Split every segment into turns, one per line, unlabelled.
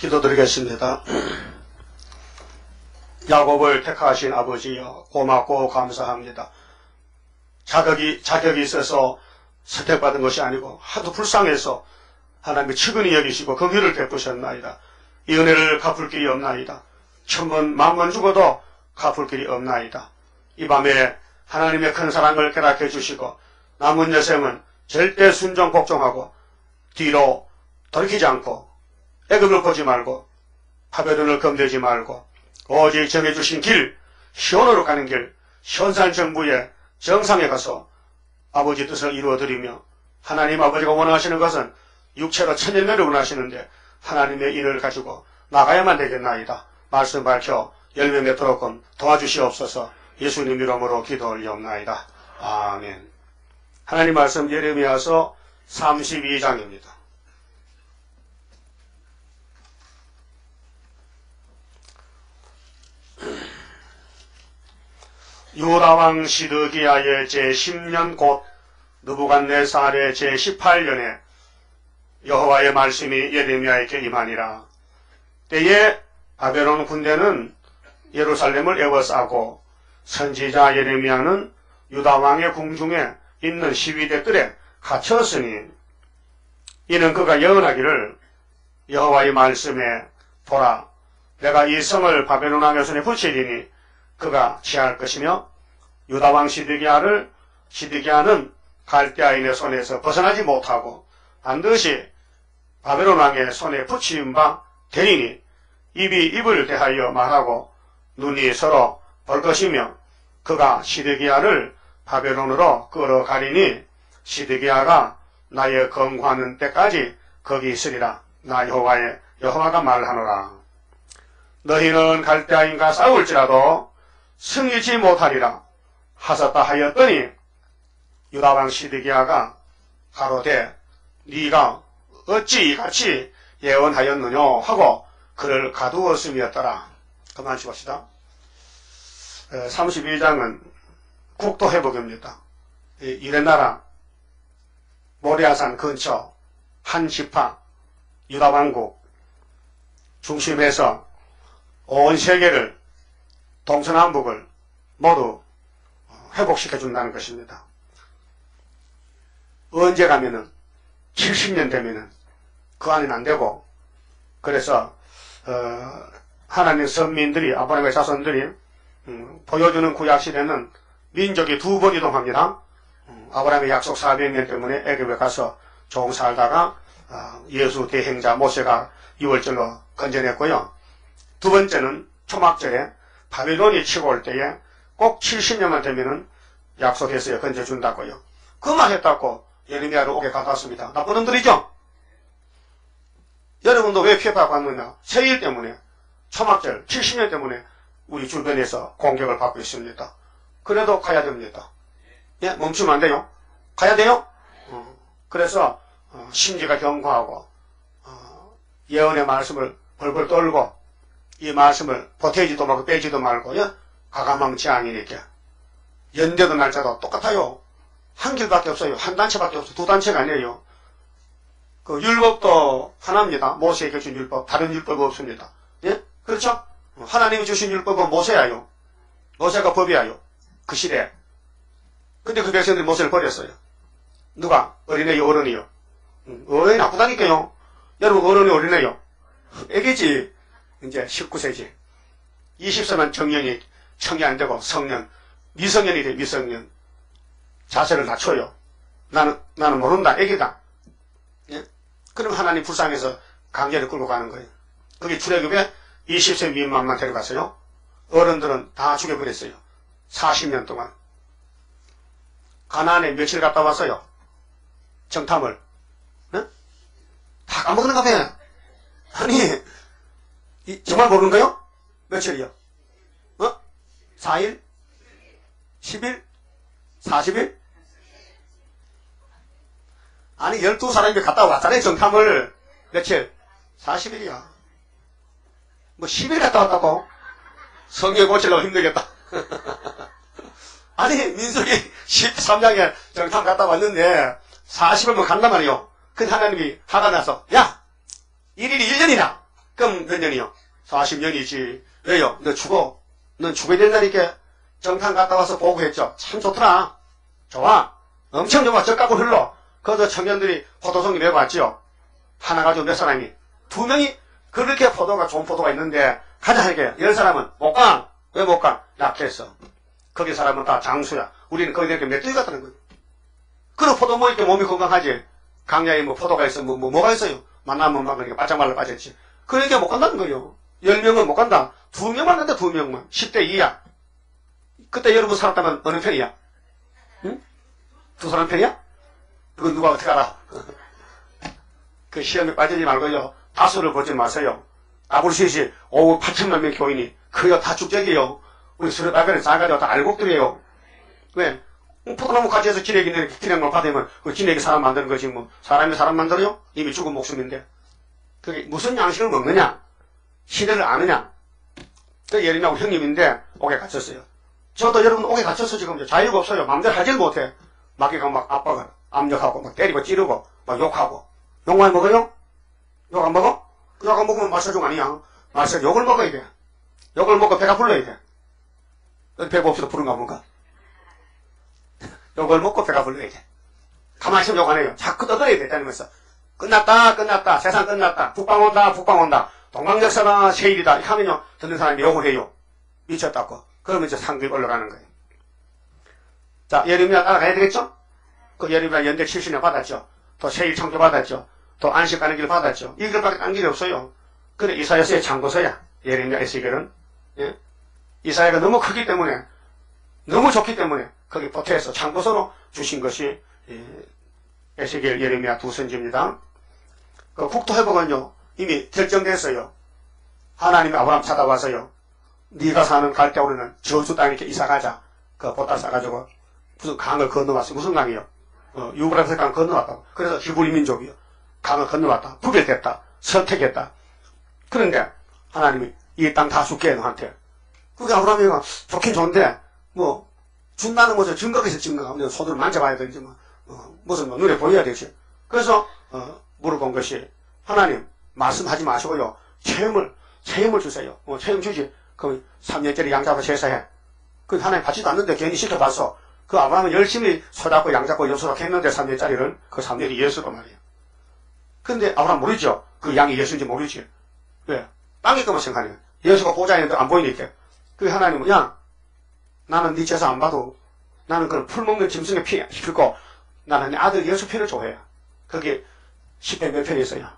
기도드리겠습니다. 야곱을 택하신 아버지여 고맙고 감사합니다. 자격이 자격이 있어서 선택받은 것이 아니고 하도 불쌍해서 하나님의 측은히 여기시고 긍휼을 베푸셨나이다. 이 은혜를 갚을 길이 없나이다. 천번 만번 죽어도 갚을 길이 없나이다. 이 밤에 하나님의 큰 사랑을 깨닫게 해주시고 남은 여생은 절대 순종 복종하고 뒤로 돌이키지 않고 애급을 보지 말고 파베돈을 검대지 말고 오직 정해주신 길, 시온으로 가는 길, 현산 정부의 정상에 가서 아버지 뜻을 이루어드리며 하나님 아버지가 원하시는 것은 육체로 천년매를 원하시는데 하나님의 인을 가지고 나가야만 되겠나이다. 말씀 밝혀 열매 맺도록 도와주시옵소서 예수님 이름으로 기도 올리옵나이다. 아멘. 하나님 말씀 예레미야서 32장입니다. 유다왕 시드기야의 제10년 곧 느부갓네살의 제18년에 여호와의 말씀이 예레미야에게 임하니라. 때에 바벨론 군대는 예루살렘을 에워싸고 선지자 예레미야는 유다 왕의 궁중에 있는 시위대들에 갇혔으니 이는 그가 예언하기를 여호와의 말씀에 보라 내가 이 성을 바벨론 왕의 손에 붙이리니 그가 취할 것이며 유다왕 시드기야를 시드기야는 갈대아인의 손에서 벗어나지 못하고 반드시 바벨론 왕의 손에 붙임 바 되리니 입이 입을 대하여 말하고 눈이 서로 벌 것이며 그가 시드기야를 바벨론으로 끌어가리니 시드기야가 나의 건구하는 때까지 거기 있으리라. 나 여호와의 여호와가 말하노라. 너희는 갈대아인과 싸울지라도 승리치 못하리라 하셨다 하였더니 유다왕 시드기야가 가로되 네가 어찌 이같이 예언하였느냐 하고 그를 가두었음이었더라. 그만 치봅시다. 32장은 국도 회복입니다. 이레나라 모리아산 근처 한 지파 유다왕국 중심에서 온 세계를 동서남북을 모두 회복시켜 준다는 것입니다. 언제 가면은 70년 되면은 그 안에는 안 되고 그래서 어, 하나님 선민들이 아브라함의 자손들이 음, 보여주는 구약 시대는 민족이 두 번 이동합니다. 음, 아브라함의 약속 400년 때문에 애굽에 가서 종 살다가 어, 예수 대행자 모세가 6월절로 건져냈고요. 두 번째는 초막절에 바빌론이 치고 올 때에 꼭 70년만 되면은 약속했어요. 건져준다고요. 그만 했다고 예레미야를 오게 가져왔습니다. 나쁜 놈들이죠? 여러분도 왜 피해받고 왔느냐? 세일 때문에, 초막절 70년 때문에 우리 주변에서 공격을 받고 있습니다. 그래도 가야 됩니다. 예, 멈추면 안 돼요. 가야 돼요. 어, 그래서 어, 심지가 경고하고 어, 예언의 말씀을 벌벌 떨고 이 말씀을 보태지도 말고 빼지도 말고 예? 가가망치 아니니까 연대도 날짜도 똑같아요. 한 길밖에 없어요. 한 단체밖에 없어요. 두 단체가 아니에요. 그 율법도 하나입니다. 모세에게 준 율법. 다른 율법 없습니다. 예? 그렇죠? 하나님이 주신 율법은 모세야요. 모세가 법이야요. 그 시대에. 근데 그 백성들이 모세를 버렸어요. 누가? 어린애요, 어른이요. 음, 어른이 나쁘다니까요. 여러분, 어른이 어린애요. 애기지. 이제 19세지. 20세만 청년이, 청이 안 되고 성년, 미성년이 돼, 미성년. 자세를 낮춰요. 나는, 나는 모른다. 애기다. 예? 그럼 하나님 불쌍해서 강제를 끌고 가는 거예요. 그게 출애굽에 20세 미만만 데려갔어요. 어른들은 다 죽여버렸어요. 40년 동안. 가나안에 며칠 갔다 왔어요. 정탐을. 네? 다 까먹는가 봐요. 아니, 이, 정말 모르는 거요? 며칠이요? 어? 4일? 10일? 40일? 아니 12사람이 갔다 왔잖아요 정탐을 며칠? 40일이야 뭐 10일 갔다 왔다고? 성경 고치려고 힘들겠다 아니 민석이 13장에 정탐 갔다 왔는데 40일만 간단 말이요 근데 하나님이 화가 나서 야 1일이 1년이나 그럼 몇 년이요? 40년이지. 왜요? 너 죽어. 넌 죽어야 된다니까. 정탐 갔다 와서 보고했죠. 참 좋더라. 좋아. 엄청 좋아. 젖가고 흘러. 그래서 청년들이 포도송이 내봤죠. 하나 가지고 몇 사람이. 두 명이 그렇게 포도가 좋은 포도가 있는데 가자 하니까 열 사람은 못 가. 왜 못 가? 약했어. 거기 사람은 다 장수야. 우리는 거기 이렇게 메뚜기 같다는 거예요. 그리고 포도 먹으니까 몸이 건강하지. 강야에 뭐 포도가 있어, 뭐, 뭐, 뭐가 있어요? 만나면 막 그렇게 바짝 말라 빠졌지. 그러니까 못 간다는 거예요. 열 명은 못 간다. 두 명만 간다, 두 명만. 10대 2야. 그때 여러분 살았다면 어느 편이야? 응? 두 사람 편이야? 그건 누가 어떻게 알아? 그 시험에 빠지지 말고요. 다수를 보지 마세요. 아브르시시 오후 8천만 명 교인이 그요 다 축적이에요. 우리 수레바벨은 싸가지고 다 알곡들이에요. 왜? 포도나무 가지에서 기레기 내 기량만 받으면 그 기레기 사람 만드는 거지 뭐 사람이 사람 만들어요? 이미 죽은 목숨인데 그게 무슨 양식을 먹느냐? 시대를 아느냐? 그 예림하고 형님인데 옥에 갇혔어요. 저도 여러분 옥에 갇혀서 지금 자유가 없어요. 마음대로 하질 못해. 마귀가 막 아빠가 압력하고 막 때리고 찌르고 막 욕하고 욕 많이 먹어요? 욕 안 먹어? 욕 안 먹으면 마사중 아니야. 마사 욕을 먹어야 돼. 욕을 먹고 배가 불러야 돼. 배가 없어도 부른가 뭔가. 욕을 먹고 배가 불러야 돼. 가만히 있으면 욕 안 해요. 자꾸 떠들어야 돼. 다니면서. 끝났다, 끝났다. 세상 끝났다. 북방 온다, 북방 온다. 동방역사나 세일이다. 이렇게 하면요. 듣는 사람이 욕을 해요. 미쳤다고. 그러면 이제 상급이 올라가는 거예요. 자, 예림이나 따라가야 되겠죠? 그 예림이나 연대 70년 받았죠. 또 세일 창조 받았죠. 또 안식 가는 길 받았죠. 이 길밖에 딴 길이 없어요. 그래, 이사야서의 창고서야. 예림이나 에스겔은. 예? 이사야가 너무 크기 때문에, 너무 좋기 때문에, 거기 보태서 창고서로 주신 것이, 예, 에스겔, 예레미야 두 선지입니다. 그 국토 회복은요, 이미 결정됐어요. 하나님이 아브라함 찾아와서요. 네가 사는 갈대오르는 저주 땅에 이렇게 이사 가자. 그 보따 싸가지고 무슨 강을 건너왔어요. 무슨 강이요? 어, 유브라스 강 건너왔다고. 그래서 히브리 민족이요. 강을 건너왔다. 구별됐다. 선택했다. 그런데 하나님이 이 땅 다 줄게 너한테. 그게 아브라함이 좋긴 좋은데 뭐 준다는 것은 증거가 있어 증거가. 손으로 만져봐야 되지 뭐. 어, 무슨 뭐 눈에 보여야 되지. 그래서 어, 물어본 것이 하나님 말씀하지 마시고요. 체험을 체험을 주세요. 어, 체험 주지. 그럼 3년짜리 양잡아 제사해. 그 하나님 받지도 않는데 괜히 시켜봤어. 그 아브라함은 열심히 소잡고 양잡고 연소록 했는데 3년짜리를 그 3년이 예수란 말이에요. 근데 아브라함 모르죠. 그 양이 예수인지 모르지. 왜? 땅에 것만 생각하니까. 예수가 보좌에 있는데 안 보이니까. 그 하나님은 야 나는 네 제사 안 봐도 나는 그런 풀 먹는 짐승의 피 피 고 나는 내 아들 예수 피를 좋아해. 거기 10편 몇 편이 있어요.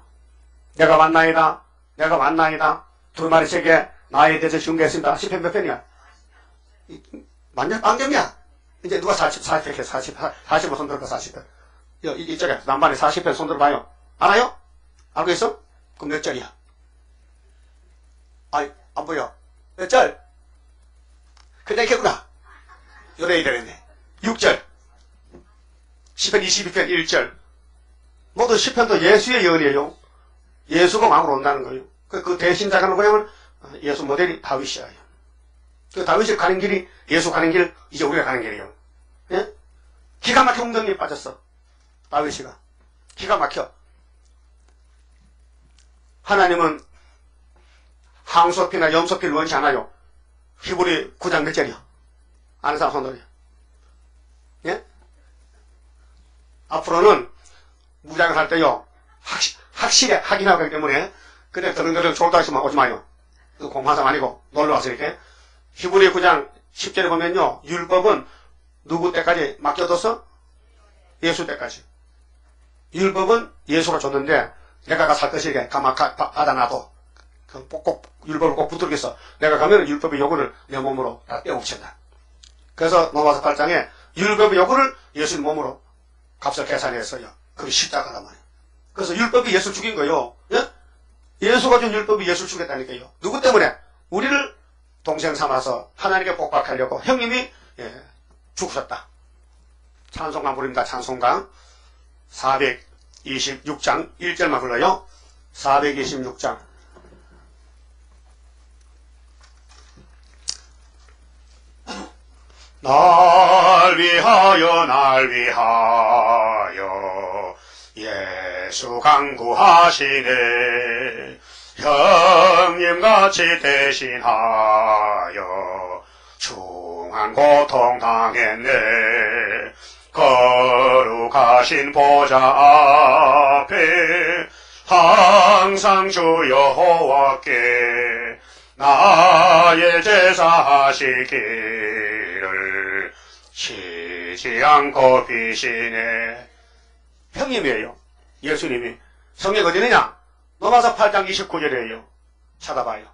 내가 만나이다. 내가 만나이다. 두 마리 세계 나에 대해서 증거했습니다. 10편 몇 편이야? 완전 빵점이야. 이제 누가 40, 40편, 40, 40편 손 들어가 40편. 이, 이쪽에 남반에 40편 손 들어봐요. 알아요? 알고 있어? 그럼 몇 절이야? 아이, 안 보여. 몇 절? 그냥 이렇구나 요래 이러네. 6절. 10편 22편 1절. 모두 10편도 예수의 예언이에요. 예수가 마음으로 온다는 거예요. 그, 그 대신자가는 보면 예수 모델이 다윗이야. 그 다윗이 가는 길이 예수 가는 길, 이제 우리가 가는 길이에요. 예? 기가 막혀 웅덩이에 빠졌어. 다윗이가. 기가 막혀. 하나님은 항소피나 염소피를 원치 않아요. 히브리 9장 몇 절이요? 아는 사람 손들이 예? 앞으로는 무장을 할 때요. 확실, 확실히 확인하기 때문에 그래 드릉드릉 졸다 있으면 오지 마요. 공부하사 아니고 놀러 와서 이렇게 히브리 9장 10절에 보면요. 율법은 누구 때까지 맡겨뒀어? 예수 때까지. 율법은 예수가 줬는데 내가 가살 것이게 가만 받아놔도 그 꼭, 율법을 꼭 붙들겠어. 내가 가면 율법의 요구를 내 몸으로 다 떼어붙인다. 그래서 로마서 8장에 율법의 요구를 예수님 몸으로 값을 계산했어요. 그게 십자가란 말이에요. 그래서 율법이 예수 죽인 거예요. 예? 예수가 준 율법이 예수 죽였다니까요. 누구 때문에? 우리를 동생 삼아서 하나님께 복박하려고 형님이 예, 죽으셨다. 찬송강 부릅니다. 찬송강 426장 1절만 불러요. 426장 날 위하여 날 위하여 예수 강구하시네 형님같이 대신하여 중한 고통 당했네. 거룩하신 보좌 앞에 항상 주 여호와께 나의 제사하시기를 쉬지 않고 비시네. 형님이에요. 예수님이. 성경 어디느냐? 로마서 8장 29절이에요. 찾아봐요.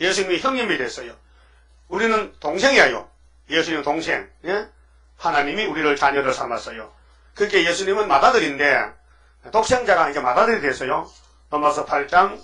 예수님이 형님이 됐어요. 우리는 동생이에요. 예수님 동생. 예? 하나님이 우리를 자녀를 삼았어요. 그렇게 예수님은 맏아들인데 독생자가 이제 맏아들이 됐어요. 로마서 8장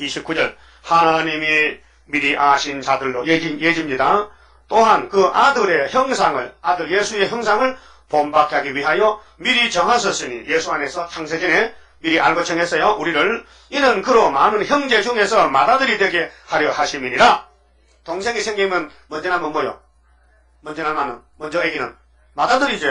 29절 하나님이 미리 아신 자들로 예지, 예집니다. 또한 그 아들의 형상을 아들 예수의 형상을 본받게 하기 위하여 미리 정하셨으니 예수 안에서 창세전에 미리 알고 정했어요. 우리를 이는 그로 많은 형제 중에서 맏아들이 되게 하려 하심이니라. 동생이 생기면 먼저 나면 뭐요? 먼저 나면 먼저 애기는 맏아들이지.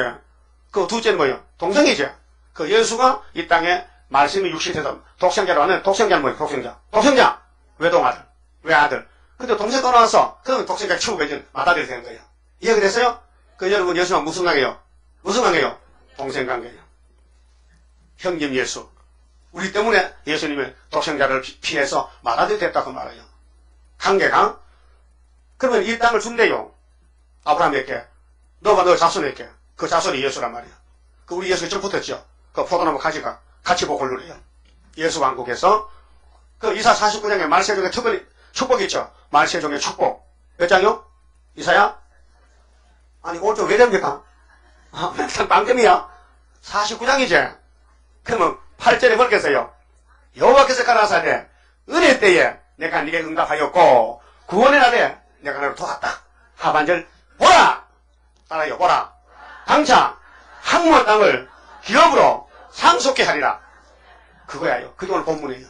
그 둘째는 뭐요? 동생이지. 그 예수가 이 땅에 말씀이 육신에서 독생자로 하는 독생자는 뭐예요? 독생자. 독생자. 외동아들. 외아들. 근데 동생 떠나서 그러면 독생자 치우고 이제 맏아들이 되는 거예요. 이해가 됐어요? 그 여러분 예수가 무슨 관계요? 무슨 관계요? 동생 관계예요. 형님 예수. 우리 때문에 예수님의 독생자를 피해서 맏아들이 됐다고 말해요. 관계가 그러면 이 땅을 준대요. 아브라함에게. 너가 너 자손에게. 그 자손이 예수란 말이야. 그 우리 예수 좀 붙었죠. 그 포도나무 가지가 같이 복을 누려요. 예수 왕국에서 그 이사 49장에 말세종의 특별 축복 있죠. 말세종의 축복. 몇 장이요? 이사야? 아니 오늘 왜 됩니까? 아, 빵점이야? 49장이지. 그러면 8절에 뭐겠어요? 여호와께서 가라사대 은혜 때에 내가 네게 응답하였고 구원의 날에 내가 너를 도왔다. 하반절 보라! 따라요 보라. 당장 항모 땅을 기업으로 상속케 하리라. 그거야요. 오늘 본문이에요.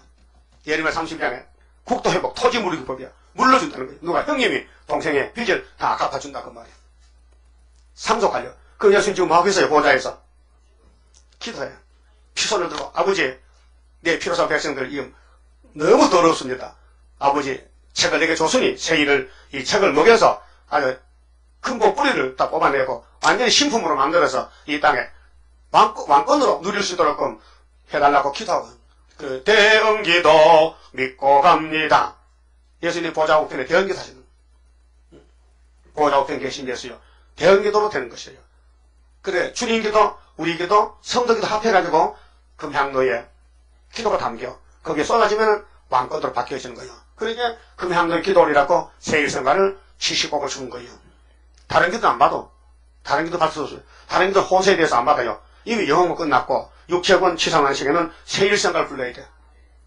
예레미야 30장에 국도 회복, 토지 무르기법이야. 물러준다는 거예요. 누가 형님이 동생의 빚을 다 갚아준다 그 말이야. 상속하려. 그 예수님 지금 뭐 하고 있어요? 보좌에서. 기도해. 피손을 들고 아버지 내 피로산 백성들 이 너무 더럽습니다. 아버지 책을 내게 줬으니 세일을 이 책을 먹여서 아주 큰보 뿌리를 다 뽑아내고 완전히 신품으로 만들어서 이 땅에 왕권, 왕권 으로 누릴 수 있도록 해달라고 기도하고 그 대응기도 믿고 갑니다. 예수님 보좌 우편에 대응기도 하시는 보좌 우편 계신 예수요. 대응기도로 되는 것이에요. 그래 주님 기도 우리 기도 성도기도 합해가지고 금향로에 기도가 담겨 거기에 쏟아지면 왕권으로 바뀌어지는 거예요. 그러니까 금향로의 기도리라고 세일성가를 70곡을 주는 거예요. 다른 기도 안 받아. 다른 기도 받을 수 없어요. 다른 기도 혼세에 대해서 안 받아요. 이미 영어가 끝났고 육체권 치상한식에는 세일성가를 불러야 돼.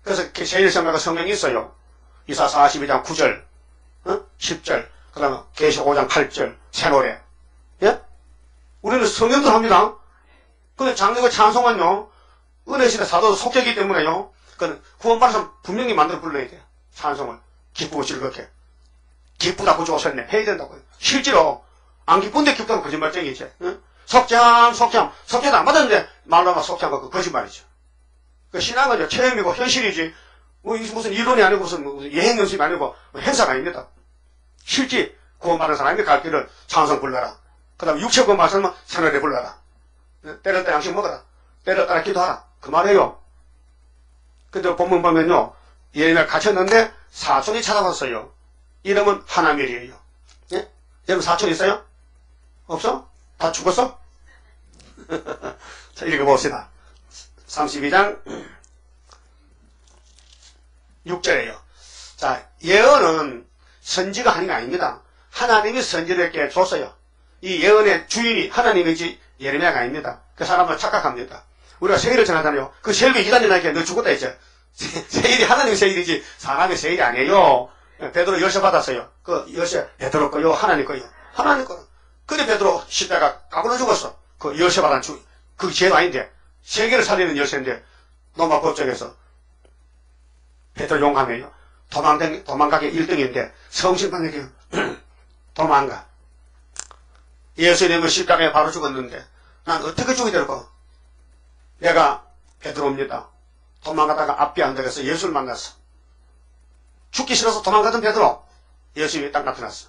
그래서 그 세일성가가 성경이 있어요. 이사 42장 9절, 어? 10절, 그 다음에 계시 5장 8절, 새노래. 예? 우리는 성경도 합니다. 근데 장르가 찬송은요, 은혜시대 사도도 속죄기 때문에요, 그 구원받은 사람 분명히 만들어 불러야 돼요. 찬송을. 기쁘고 즐겁게. 기쁘다고 좋으셨네. 해야 된다고요. 실제로, 안 기쁜데 기쁘다고 거짓말쟁이지. 응? 속죄함, 속죄함. 속죄도 안 받았는데, 말로 하면 속죄함 그 거짓말이죠. 그 신앙은 체험이고 현실이지, 뭐, 무슨 이론이 아니고 무슨, 무슨 예행 연습이 아니고 뭐 행사가 아닙니다. 실제 구원받은 사람이 갈 길을 찬송 불러라. 그 다음에 육체 구원받으면 새노래 불러라. 때렸다 양식 먹어라. 때렸다 기도하라. 그 말이에요. 근데 본문 보면요. 예레미야 갇혔는데 사촌이 찾아왔어요. 이름은 하나멜이에요. 예? 여러분 사촌 있어요? 없어? 다 죽었어? 자, 읽어봅시다. 32장 6절에요. 자, 예언은 선지가 하는 게 아닙니다. 하나님이 선지자에게 줬어요. 이 예언의 주인이 하나님이지 예레미야가 아닙니다. 그 사람은 착각합니다. 우리가 세일을 전하잖아요. 그 세일이 이단이나니까 너 죽었다 했죠. 세일이 하나님 세일이지 사람의 세일이 아니에요. 베드로 열쇠 받았어요. 그 열쇠 베드로 거요 하나님 거요. 하나님 거. 근데 베드로 십자가 까불어 죽었어. 그 열쇠 받은 주. 그 죄도 아닌데 세계를 살리는 열쇠인데 로마 법정에서 베드로 용감해요. 도망 도망가게 1등인데 성심당에게 도망가. 예수님은 십자가에 바로 죽었는데 난 어떻게 죽이 될까? 내가 베드로입니다. 도망가다가 앞이 안 되겠어. 예수를 만났어. 죽기 싫어서 도망가던 베드로 예수님이 딱 나타났어.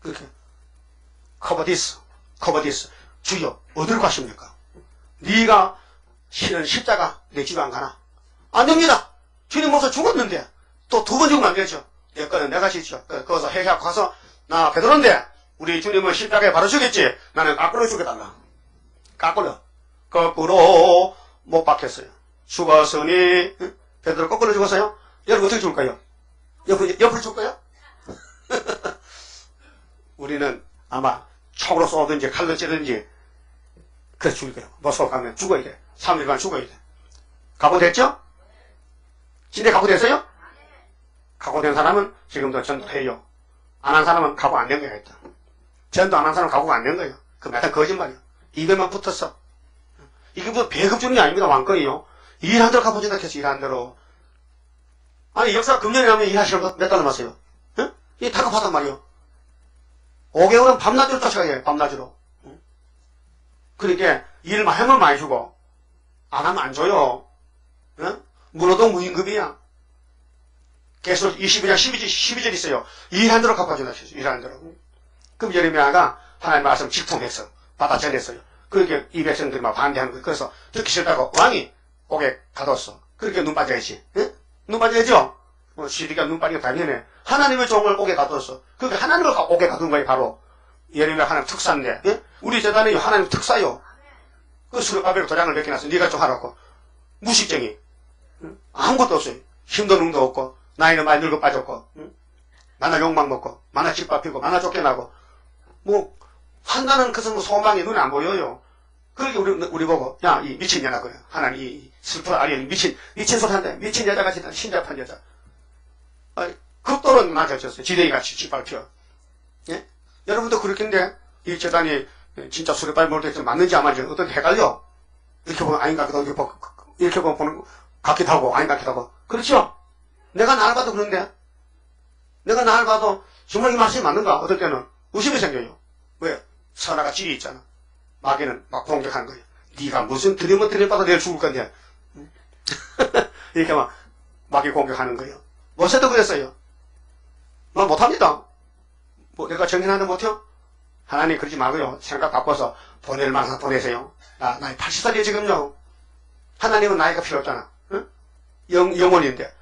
그렇게 Quo vadis, Quo vadis. 주여 어디로 가십니까? 네가 실은 십자가 내 집에 안 가나? 안 됩니다. 주님 모서 죽었는데 또 두 번 죽으면 안 되죠. 내 거는 내가 짓죠. 그- 거기서 해야 가서 나 베드로인데 우리 주님은 십자가에 바로 죽겠지. 나는 까꾸로 죽여달라. 까꾸로. 거꾸로 못 박혔어요. 죽었으니 응? 베드로 거꾸로 죽었어요? 여러분 어떻게 죽을까요? 옆으로, 옆으로 죽을까요? 우리는 아마 총으로 쏘든지 칼로 찌든지 그래서 죽을 거예요. 못쏘 가면 죽어야 돼. 3일간 죽어야 돼. 각오됐죠? 진짜 각오됐어요? 각오된 사람은 지금도 전도해요. 안 한 사람은 각오 안 된 거야, 일단. 전도 안 한 사람은 각오가 안 된 거예요. 그럼 약간 거짓말이에요. 입에만 붙었어. 이게 뭐 배급 주는 게 아닙니다, 왕권이요. 일한 대로 갚아준다 했어, 일한 대로. 아니, 역사 금년에 하면 일하시는 몇달 남았어요? 응? 이게 다급하단 말이에요. 5개월은 밤낮으로 쫓아가야 해요, 밤낮으로. 응? 그러니까, 일만 하면 많이 주고, 안 하면 안 줘요. 응? 문호도 무임금이야. 계속 22장 12절, 12절 있어요. 일한 대로 갚아준다 했어요, 일한 대로. 그럼 예레미야가 하나님 말씀 직통해서 받아 전했어요. 그렇게 이 백성들이 막 반대하는 거예요. 그래서 듣기 싫다고 왕이 옥에 가뒀어. 그렇게 눈 빠져야지. 응? 눈 빠져야죠? 어, 시리가 눈 빠지고 당연해. 하나님의 종을 옥에 가뒀어. 그렇게 하나님을 가- 옥에 가둔 거예요, 바로. 예레미야 하나님 특사인데. 예? 우리 재단이 하나님 특사요. 그 수르바벨 도장을 몇 개 놨어. 네가 좀 하라고. 무식쟁이. 응? 아무것도 없어요. 힘도 능도 없고, 나이는 많이 늙어 빠졌고, 응? 만나 욕망 먹고, 만나 집밥 피고, 만나 쫓겨나고, 뭐, 한다는 것은 뭐 소망이 눈에 안 보여요. 그렇게 우리, 우리 보고, 야, 이 미친 년아, 그래. 하나님, 이 슬픈 아리에 미친, 미친 소리 한다. 미친 여자같이 다 신잡한 여자. 아이, 극도로 낮아졌어요. 지대기 같이 짓밟혀. 예? 여러분도 그렇겠는데, 이 재단이 진짜 수레발 몰듯이 맞는지 안 맞는지 어떤 헷갈려. 이렇게 보면 아닌가, 이렇게, 보- 이렇게 보면 보는 거 같기도 하고, 아닌 것 같기도 하고. 그렇죠? 내가 나를 봐도 그런데, 내가 나를 봐도 정말 이 말씀이 맞는가? 어떨 때는 의심이 생겨요. 왜? 선화가 질이 있잖아. 마귀는 막 공격하는 거예요. 네가 무슨 드리면 드림받아 내일 죽을 건데. 응? 이렇게 막 마귀 공격하는 거예요. 모세도 그랬어요. 난 못합니다. 뭐 내가 정신하는 못해요? 하나님 그러지 말고요. 생각 바꿔서 보낼 만한 보내세요. 나, 나이 80살이에요 지금요. 하나님은 나이가 필요 없잖아. 응? 영, 영혼인데.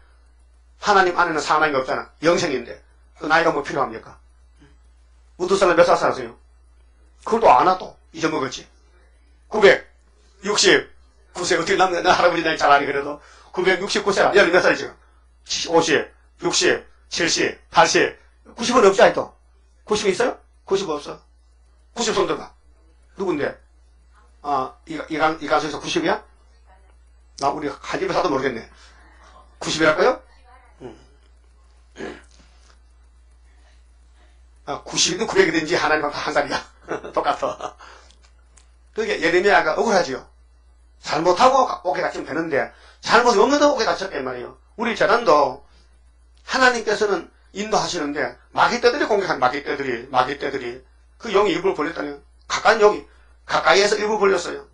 하나님 안에는 사망이 없잖아. 영생인데. 그 나이가 뭐 필요합니까? 우두 사람 몇살 살았어요? 그것도 안 와도 잊어먹었지. 969세 어떻게 남는 나 할아버지 나이 잘 아니 그래도 969세라. 여기 몇 살이지? 50, 60, 70, 80, 90은 없지 아직도. 90 있어요? 90 없어. 90 손들봐. 누군데? 아, 이, 이, 강, 이 가수에서 90이야? 나 우리 한집에 사도 모르겠네. 90이랄까요? 아, 90이든 900이든지 하나님과 한 살이야. 똑같아. 그게 예레미야가 억울하지요. 잘못하고 오게 갇히면 되는데 잘못이 없는데 오게 갇혔단 말이에요. 우리 재단도 하나님께서는 인도하시는데 마귀떼들이 공격한 마귀떼들이 마귀떼들이 그 영이 일부러 벌렸다니 가까운 영이 가까이에서 일부러 벌렸어요.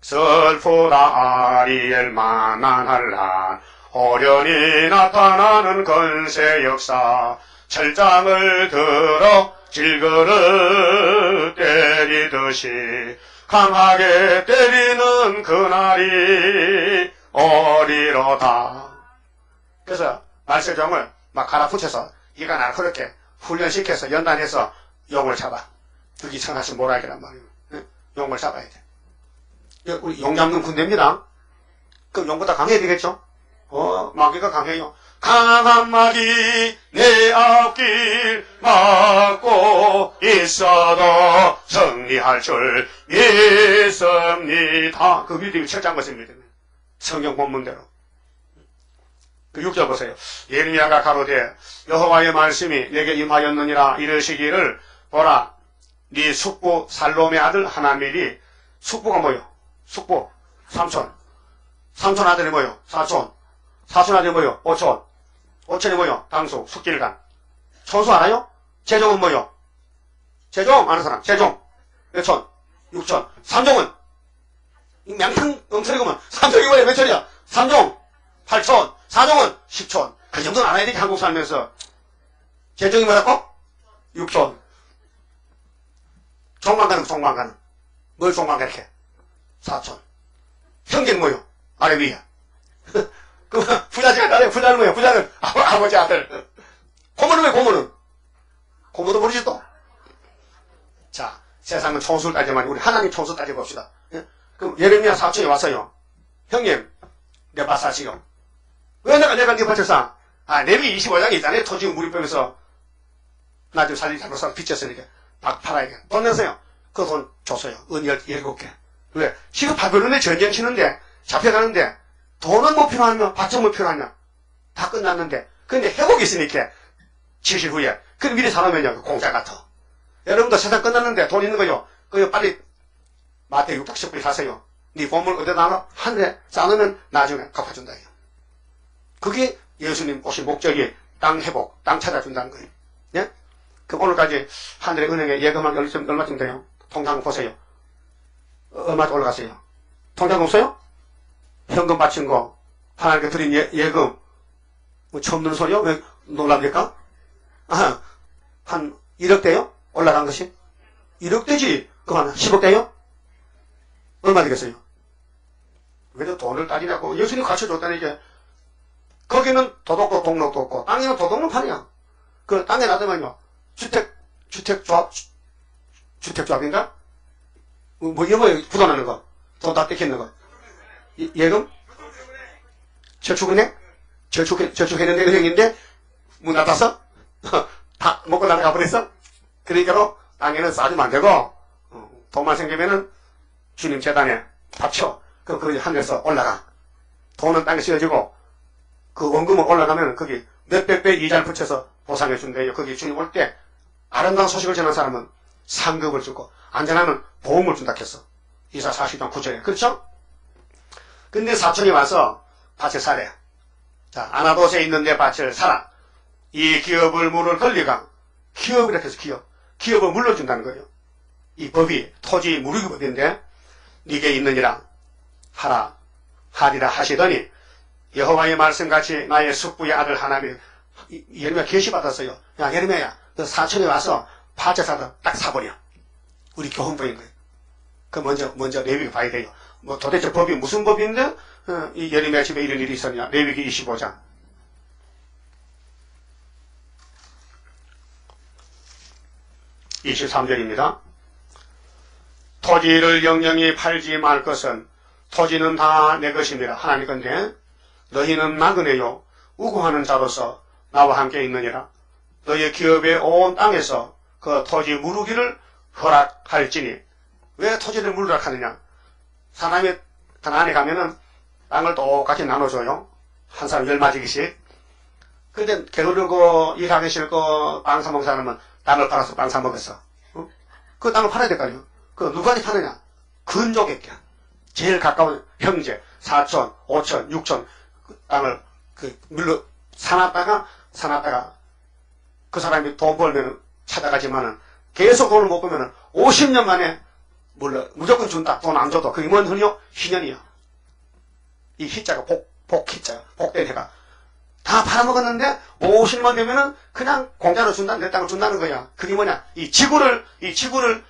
슬프다 아리엘 만난할란 호련히 나타나는 건세 역사 철장을 들어 질그릇 때리듯이 강하게 때리는 그날이 오리로다. 그래서 말세종을 막 갈아붙여서 이가 나를 그렇게 훈련시켜서 연단해서 용을 잡아. 그게 천하신 모락이란 말이에요. 응? 용을 잡아야 돼. 여- 우리 용 잡는 군대입니다. 그럼 용보다 강해야 되겠죠? 어, 마귀가 강해요. 강한 마귀 내 앞길 막고 있어도 승리할 줄 믿습니다. 그 믿음이 철저한 것입니다. 성경 본문대로. 그 6절 보세요. 예레미야가 가로되 여호와의 말씀이 내게 임하였느니라 이르시기를 보라 네 숙부 살롬의 아들 하나멜이 숙부가 뭐요? 숙부 삼촌 삼촌 아들이 뭐요? 사촌 사촌 아들이 뭐요? 오촌 오촌이 뭐요? 당수 숙길간 천수 알아요? 재종은 뭐요? 재종 아는 사람 재종 몇 촌? 육촌 삼종은 이 명탕 엉터리구만. 삼종이 뭐야? 몇 천이야? 삼종 8천, 사종은 10천. 그 정도는 알아야 되지, 한국 살면서. 재정이 뭐라고? 6천. 종만가는 종만가는. 뭘 종만가 이렇게? 4천. 형제는 뭐요? 아래 위에. 그 부자지가 나래 부자는 뭐야? 부자는 아버, 아버 지 아들. 고모는 왜 고모는? 고모도 모르지 또. 자, 세상은 총수를 따지만 우리 하나님 총수 따져봅시다. 예? 그럼 예레미야 사촌에 와서요. 형님, 내밭 사시오. 왜 내가 내가 네 사? 아, 레비 25장에 있잖아요. 토지 물이 빼면서 나 지금 살리 잘못 사 빚졌으니까 박 팔아야 돈 내세요. 그 돈 줬어요. 은 열, 일곱 개. 왜? 지금 바벨론에 전쟁 치는데 잡혀가는데 돈은 뭐 필요하냐? 밭은 뭐 필요하냐? 다 끝났는데 근데 회복이 있으니까 7일 후에 그럼 미리 사놓으면요 공짜 같아. 여러분도 세상 끝났는데 돈 있는 거요. 그거 빨리 마태 600씩 사세요. 네 보물 어디다 놔? 하늘에 쌓으면 나중에 갚아준다. 그게 예수님 오신 목적이 땅 회복, 땅 찾아준다는 거예요. 예? 그럼 오늘까지 하늘의 은행에 예금한 얼마쯤, 얼마쯤 돼요? 통장 보세요. 어, 얼마 올라갔어요? 통장 없어요? 현금 바친 거, 하나님께 드린 예, 예금, 뭐 처음 듣는 소리요? 왜 놀랍니까? 아, 한 1억 대요? 올라간 것이? 1억 대지? 그만 10억 대요? 얼마 되겠어요? 왜 돈을 따지냐고. 예수님 가르쳐줬다니, 이게. 거기는 도덕도 동록도 없고, 땅에는 도덕만 파냐. 그 땅에 놔두면요. 주택, 주택조합, 주- 주택조합인가? 뭐, 뭐 이런 거 부담하는 거. 돈 다 뺏기는 거. 예- 예금? 저축은행? 저축, 저축했는데 은행인데, 문 닫았어? 다 먹고 나가 버렸어? 그러니까 땅에는 싸주면 안 되고, 어, 돈만 생기면은 주님 재단에 바쳐. 그, 그 하늘에서 올라가. 돈은 땅에 씌워지고, 그 원금은 올라가면 거기 몇백 배 이자를 붙여서 보상해 준대요. 거기 주님 올 때 아름다운 소식을 전한 사람은 상급을 주고, 안전하면 보험을 준다 했어. 이사 40장 9절에. 그렇죠? 근데 사촌이 와서 밭을 사래. 자, 아나도스에 있는 내 밭을 사라. 이 기업을 물을 권리가 기업이라 해서 기업. 기업을 물러준다는 거예요. 이 법이 토지 무르기 법인데 네게 있느니라 하라 하리라 하시더니 여호와의 말씀같이 나의 숙부의 아들 하나님이 예레미야 계시 받았어요. 야 예레미야야 너 사천에 와서 밭을 사다 딱 사버려. 우리 교훈법인 거예요. 그 먼저 먼저 레위기 봐야 돼요. 뭐 도대체 법이 무슨 법인데 어, 이 예레미야 집에 이런 일이 있었냐? 레위기 25장. 23절입니다. 토지를 영영히 팔지 말 것은 토지는 다 내 것입니다. 하나님 건데 너희는 나그네요 우고하는 자로서 나와 함께 있느니라. 너희 기업의 온 땅에서 그 토지 무르기를 허락할지니 왜 토지를 무르락하느냐? 사람이 가나안에 가면은 땅을 똑같이 나눠줘요. 한 사람 열 마지기씩. 근데 게으르고 일하기 싫고 빵 사먹는 사람은 땅을 팔아서 빵 사먹었어. 어? 그 땅을 팔아야 될 거 아니에요. 그 누구한테 파느냐? 근족에게. 제일 가까운 형제, 사촌, 오촌, 육촌 그 땅을 그 물로 사놨다가 사놨다가 그 사람이 돈 벌면 찾아가지만은 계속 돈을 못 벌면은 50년 만에 물론 무조건 준다. 돈 안 줘도 그게 뭔 흔이요? 희년이요. 이 희자가 복, 복 희자야. 복된 해가. 다 팔아먹었는데 50만 되면은 그냥 공짜로 준다, 내 땅을 준다는 거야. 그게 뭐냐? 이 지구를, 이 지구를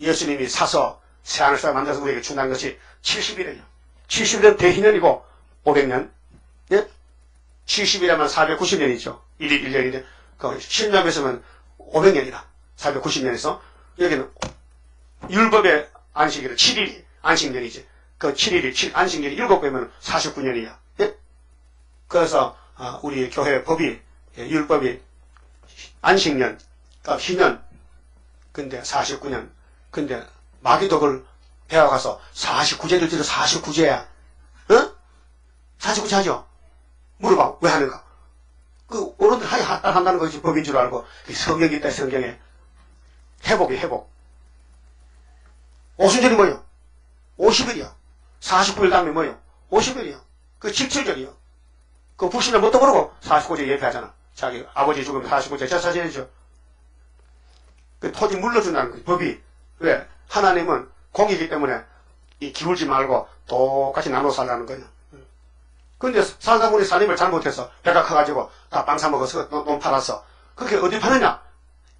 예수님이 사서 새하늘 사 만들어서 우리에게 준다는 것이 70일이에요. 70일은 대희년이고 500년. 예? 70이라면 490년이죠. 1일 1년인데 그 10년에서면 500년이라. 490년에서 여기는 율법의 안식일은 7일이 안식년이지. 그 7일이 7, 안식년이 7 배면 49년이야. 예? 그래서 아, 우리 교회 법이 예, 율법이 안식년, 그러니까 희년, 근데 49년, 근데 마귀독을 배워가서 49제를 들여 49제야. 어? 49제 하죠? 물어봐. 왜 하는가? 그, 어른들 하야 한다는 것이 법인 줄 알고, 이 성경이 있다, 성경에. 회복이 회복. 오순절이 뭐요? 50일이요. 49일 다음에 뭐요? 50일이요. 그 17절이요. 그 불신을 못 떠보고 49제 예배하잖아. 자기 아버지 죽으면 49제 제사 지내죠. 그 토지 물러준다는 거지, 법이. 왜? 하나님은 공이기 때문에 이 기울지 말고 똑같이 나눠 살라는 거예요. 근데 살다 보니 살림을 잘못해서 배가 커가지고 다 빵 사 먹어서 돈, 돈 팔았어. 그게 어디 파느냐?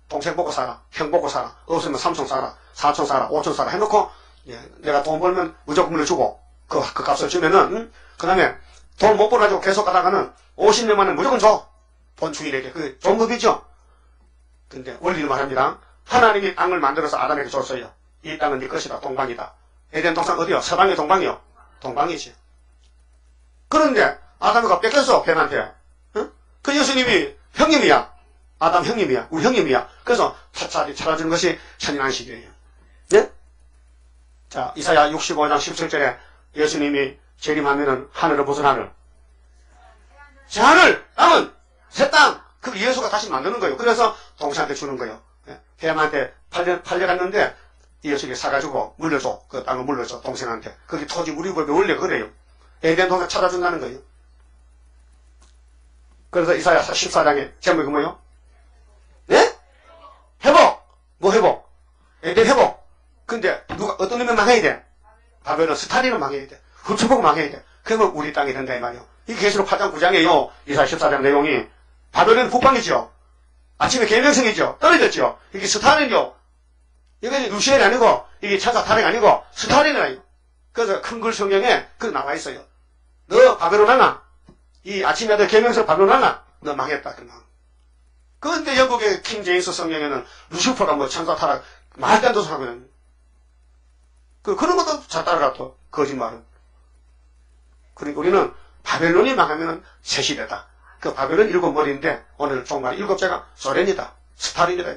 동생 보고 살아. 형 보고 살아. 없으면 삼촌 살아. 사촌 살아. 오촌 살아. 해놓고 예, 내가 돈 벌면 무조건 물려주고 그, 그 값을 주면은 응? 그 다음에 돈 못 벌어가지고 계속 가다가는 50년 만에 무조건 줘. 본 주인에게. 그게 좋은 법이죠. 근데 원리를 말합니다. 하나님이 땅을 만들어서 아담에게 줬어요. 이 땅은 네 것이다. 동방이다. 에덴 동산 어디요? 서방이 동방이요? 동방이지. 그런데 아담이가 뺏겼어. 뱀한테. 응? 그 예수님이 형님이야. 아담 형님이야. 우리 형님이야. 그래서 차차리 차려주는 것이 천인 안식이에요. 네? 자, 이사야 65장 17절에 예수님이 재림하면은 하늘을 하늘? 새 하늘! 땅은! 새 땅! 그 예수가 다시 만드는 거예요. 그래서 동생한테 주는 거예요. 예, 뱀한테 팔려, 팔려갔는데 예수에게 사가지고 물려줘. 그 땅을 물려줘. 동생한테. 거기 토지 우리 법에 원래 그래요. 에덴 동산 찾아준다는 거예요. 그래서 이사야 14장의 제목이 뭐예요? 네? 회복! 뭐 회복? 에덴 회복! 근데 누가 어떤 놈이 망해야 돼? 바벨론 스타리는 망해야 돼. 훔쳐보고 망해야 돼. 그러면 우리 땅이 된다 이 말이요. 이게 계시록 8장 9장이에요. 이사야 14장 내용이. 바벨론은 북방이죠. 아침에 개명성이죠. 떨어졌죠. 이게 스타린이요. 이게 루시엘이 아니고 이게 천사 타령이 아니고 스타린이 아니고 그래서 큰 글 성경에 그 나와 있어요. 너 바벨론 하나? 이 아침에 너 개명성 바벨론 하나? 너 망했다. 그 말. 그런데 영국의 킹 제임스 성경에는 루시퍼가 뭐 천사 타락 말도 안 되는 소리하거든요. 그, 그런 것도 잘 따라갔어. 거짓말은. 그러니까 우리는 바벨론이 망하면 새 시대다. 그 바벨론 일곱 머리인데 오늘 종말 일곱째가 소련이다. 스타린이다.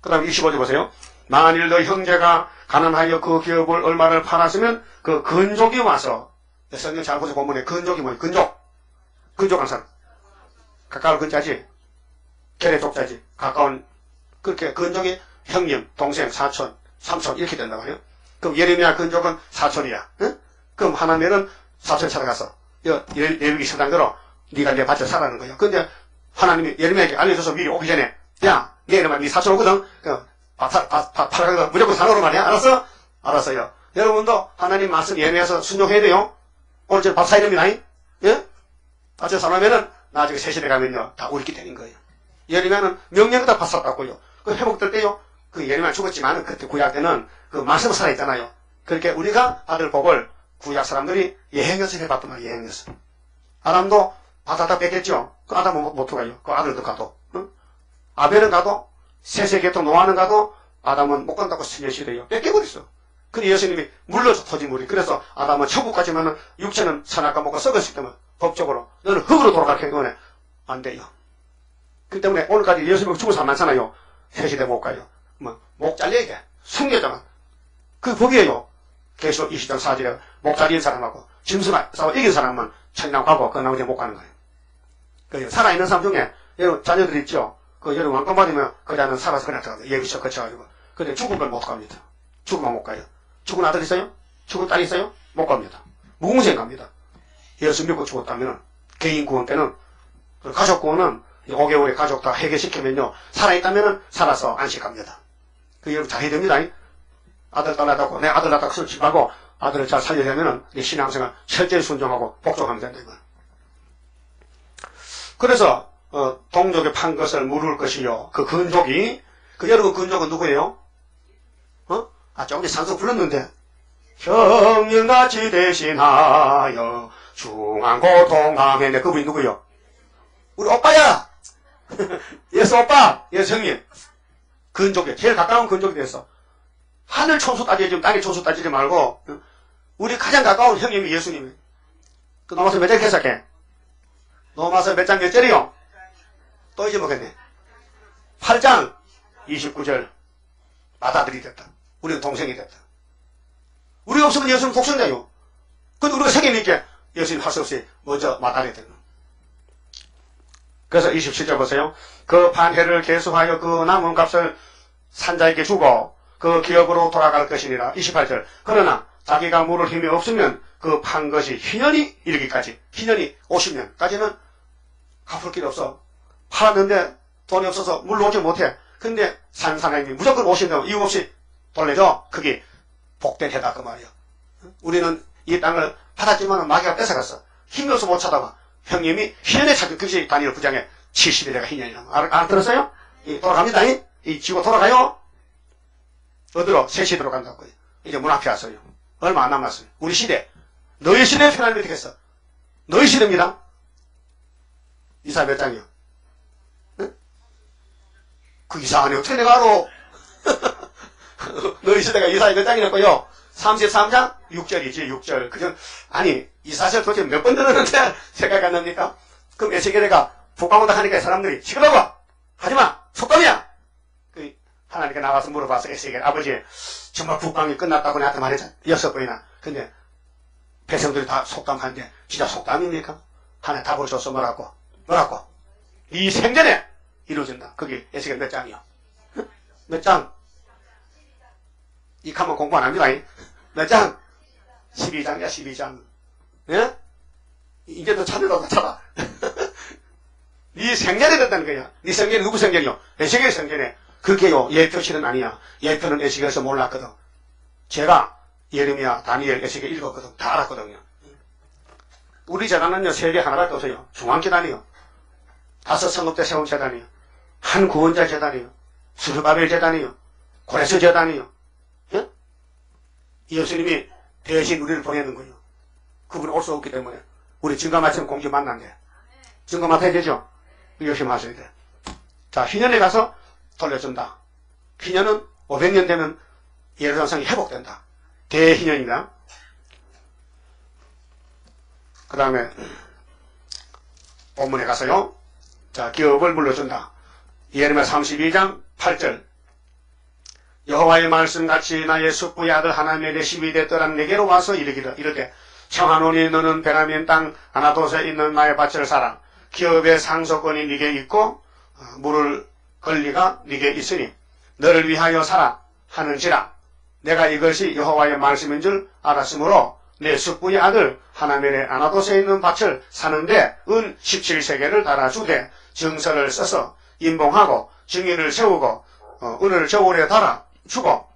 그 다음 25절 보세요. 만일 너 형제가 가난하여 그 기업을 얼마를 팔았으면 그 근족이 와서 성경 잘 보세요. 본문에 근족이 뭐예요? 근족. 근족한 사람. 가까운 근자지. 결의 족자지. 가까운 그렇게 근족이 형님, 동생, 사촌, 삼촌 이렇게 된단 말이에요. 그럼 예레미야 근족은 사촌이야. 응? 그럼 하나님은 사촌 찾아가서 예비기 서당대로 네가 내 밭에 살라는 거예요. 근데 하나님이 예레미야에게 알려줘서 미리 오기 전에 야, 내 이름은 네 사촌 오거든. 그 팔아가 무조건 사놓으로 말이야. 알았어? 알았어요. 여러분도 하나님 말씀 예매해서 순종해야 돼요. 오늘 저밥 사야 됩니다. 예? 아저 사놓으면은 나중에 세시대 가면요. 다 우리끼 되는 거예요. 예리면은 명령을 다 받았다고요. 그 회복될 때요. 그 예리만 죽었지만 그때 구약 때는 그 말씀 살아 있잖아요. 그렇게 우리가 받을 복을 구약 사람들이 예행연습 해봤단 말이에요. 예행연습. 아담도 받았다 뺏겠죠. 그 아담은 못, 못 들어가요. 그 아들도 가도. 응? 아벨은 가도 세세계통 노아는 가도 아담은 못 간다고 스며시래요. 뺏겨버렸어. 근데 예수님이 물러서 터진 물이. 그래서 아담은 천국 가지만은 육체는 산악과 먹고 썩었기 때문에 법적으로 너는 흙으로 돌아가기 때문에 안 돼요. 그 때문에 오늘까지 예수님이 죽은 사람 많잖아요. 세시대 못 가요. 뭐, 목 잘려야 돼. 숨겨져만. 그 법이에요. 계속 20장 4절에 목 잘린 사람하고 짐승 싸워 이긴 사람은 천당 가고 그 나머지 못 가는 거예요. 그 살아있는 사람 중에 여러분 자녀들 있죠. 그 여러분 왕권 받으면 그 자는 살아서 그냥 들어가요. 예비처 거쳐가지고. 근데 죽은 걸못 갑니다. 죽으면 못 가요. 죽은 아들 있어요? 죽은 딸 있어요? 못 갑니다. 무궁생 갑니다. 예수 믿고 죽었다면 개인 구원 때는 가족 구원은 5개월에 가족 다 해결시키면요. 살아있다면 살아서 안식합니다. 그 여러분 잘 해야 됩니다. 아들 딸 낳았고 내 아들 낳았다고 설치 말고 아들을 잘 살려려면 내 신앙생활 철저히 순종하고 복종하면 된다. 이거. 그래서 어, 동족에 판 것을 물을 것이요. 그 근족이 그 여러분 근족은 누구예요? 어? 아 조금 전에 상성 불렀는데 형님같이 대신하여 당했네. 그분이 누구요? 우리 오빠야! 예수 오빠! 예수 형님! 근족에 제일 가까운 근족이 됐어 하늘 총수 따지지 땅의 총수 따지지 말고 우리 가장 가까운 형님이 예수님이. 그 넘어서 몇장 계속해? 넘어서 몇 장 몇 절이요? 또 잊어먹겠네. 8장 29절. 아다들이 됐다. 우리는 동생이 됐다. 우리 없으면 예수는 독생자요. 근데 우리가 세계니까 예수님 할수 없이 먼저 마다리 되는 그래서 27절 보세요. 그 반해를 계수하여 그 남은 값을 산자에게 주고 그 기업으로 돌아갈 것이니라. 28절. 그러나 자기가 물을 힘이 없으면 그 판 것이 희년이 이르기까지 희년이 50년까지는 갚을 길 없어. 팔았는데 돈이 없어서 물로 오지 못해. 근데 산 사장님이 무조건 오신다면 이유 없이 돌려줘. 그게 복된 해다 그 말이야. 우리는 이 땅을 받았지만 마귀가 뺏어갔어. 없어 못 찾아봐. 형님이 희년에 찾은 그것이 다니엘 부장의 70일에가 희년이라고. 알, 알아들었어요? 이 돌아갑니다. 이, 이 지구 돌아가요. 어디로? 새시대로 간다고요. 이제 문 앞에 왔어요. 얼마 안 남았어요. 우리 시대. 너희 시대에 편안히 했어? 너희 시대입니다. 이사 몇 장이요? 응? 그 이사하네. 어떻게 내가 알아? 너희 시대가 이사의 몇 장이었고요? 33장? 6절이지, 6절. 그전, 아니, 이사절 도대체 몇 번 들었는데 생각 안 납니까? 그럼 에스겔이가 북방온다 하니까 사람들이 시끄러워! 하지마! 속담이야! 그, 하나님께 나와서 물어봐서 에스겔 아버지, 정말 북방이 끝났다고 나한테 말했잖아. 여섯 번이나. 근데, 백성들이 다 속담하는데, 진짜 속담입니까? 하나 답을 줬어, 뭐라고? 뭐라고? 이 생전에 이루어진다. 그게 에스겔 몇 장이요? 몇 장? 이 칸만 공부 안 합니다. 이. 몇 장? 12장이야, 12장. 예? 이제 너 찾으라고 찾아. 네 생전에 된다는 거야. 네 생전이 누구 생전이요? 에스겔 생전에. 그게요, 예표실은 아니야. 예표는 에스겔에서 몰랐거든. 제가 예레미야, 다니엘, 에스겔 읽었거든. 다 알았거든요. 우리 재단은요, 세계 하나밖에 없어요. 중앙재단이요. 다섯 성읍 때 세운 재단이요. 한 구원자 재단이요. 수르바벨 재단이요. 고레스 재단이요. 예? 예수님이 대신 우리를 보내는 거예요. 그분이 올 수 없기 때문에. 우리 증거 맞으면 공주 만난대. 증거 맡아야 되죠? 열심히 하셔야 돼. 자, 희년에 가서 돌려준다. 희년은 500년 되면 예루살렘성이 회복된다. 대희년입니다. 그 다음에 본문에 가서요. 자, 기업을 물려준다. 예레미야 32장 8절 여호와의 말씀같이 나의 숙부의 아들 하나님의 내십이 됐더란 내게로 와서 이르기를 이르되 청하노니 너는 베라민 땅 아나도스에 있는 나의 밭을 사라. 기업의 상속권이 네게 있고 어, 물을 권리가 네게 있으니 너를 위하여 살아 하는지라. 내가 이것이 여호와의 말씀인 줄 알았으므로 내 숙부의 아들 하나멜의 아나도스에 있는 밭을 사는데 은 17세계를 달아주되 증서를 써서 인봉하고 증인을 세우고 어, 은을 저울에 달아 주고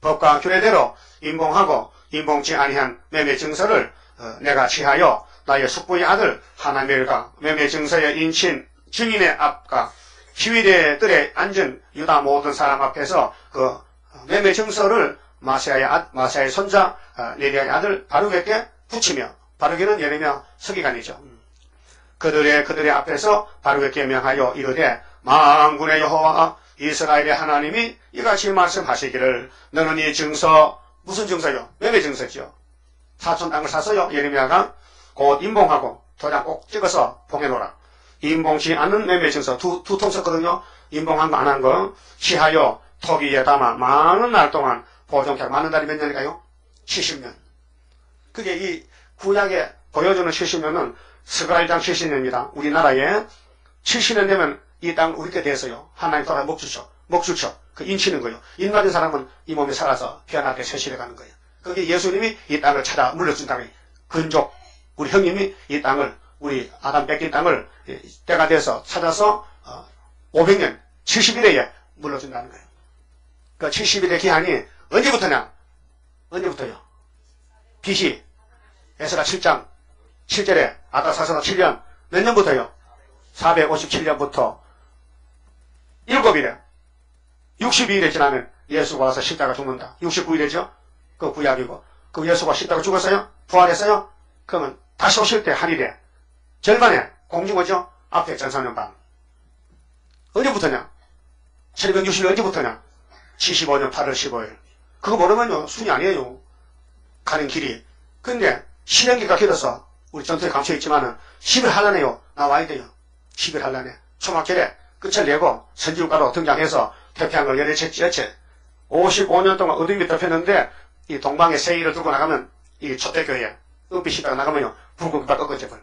법과 규례대로 인봉하고 인봉치 아니한 매매 증서를 어, 내가 취하여 나의 숙부의 아들 하나멜과 매매 증서의 인친 증인의 앞과 희위대 뜰에 앉은 유다 모든 사람 앞에서 그 매매 증서를 마세아의, 아, 마세아의 손자 어, 네리아의 아들 바룩에게 붙이며 바룩에는 예레미야 서기관이죠. 그들의 그들의 앞에서 바룩에게 명하여 이르되 만군의 여호와 이스라엘의 하나님이 이같이 말씀하시기를 너는 이 증서 무슨 증서요? 매매 증서죠. 사촌 땅을 사서요. 예레미야가 곧 인봉하고 도장 꼭 찍어서 봉해놓으라. 인봉치 않는 매매 증서 두, 두 통 썼거든요. 인봉한 거 안 한 거. 시하여 토기에 담아 많은 날 동안 보존케 많은 날이 몇 년일까요? 70년. 그게 이 구약에 보여주는 70년은 스가일장 70년입니다. 우리나라에 70년 되면 이땅 우리께 대해서요. 하나님 따라 목주쳐. 목주쳐. 그 인치는 거예요. 인맞은 사람은 이 몸에 살아서 피어나게 세실해 가는 거예요. 그게 예수님이 이 땅을 찾아 물려준 다음에 근족, 우리 형님이 이 땅을, 우리 아담 뺏긴 땅을 때가 돼서 찾아서 500년, 70일에 물려준다는 거예요. 그 70일의 기한이 언제부터냐? 언제부터요? BC, 에스라 7장, 7절에 아다사서나 7년, 몇 년부터요? 457년부터 7일에 62일에 지나면 예수가 와서 십자가 죽는다. 69일이죠? 그 구약이고. 그 예수가 십자가 죽었어요? 부활했어요? 그러면 다시 오실 때 한일에 절반에 공중어죠? 앞에 전사년방. 언제부터냐? 760일 언제부터냐? 75년 8월 15일. 그거 모르면요, 순이 아니에요. 가는 길이. 근데, 실행기가 길어서, 우리 전투에 감춰있지만은, 10일 할라네요. 나와야 돼요. 10일 할라네. 초막절에 끝을 내고, 선지국가로 등장해서, 태평양을 열애채 열채 55년 동안 어둠이 덮였는데, 이 동방에 세일을 들고 나가면, 이 초대교회, 은빛이다가 나가면요, 붉은 깃발 꺾어져 버려.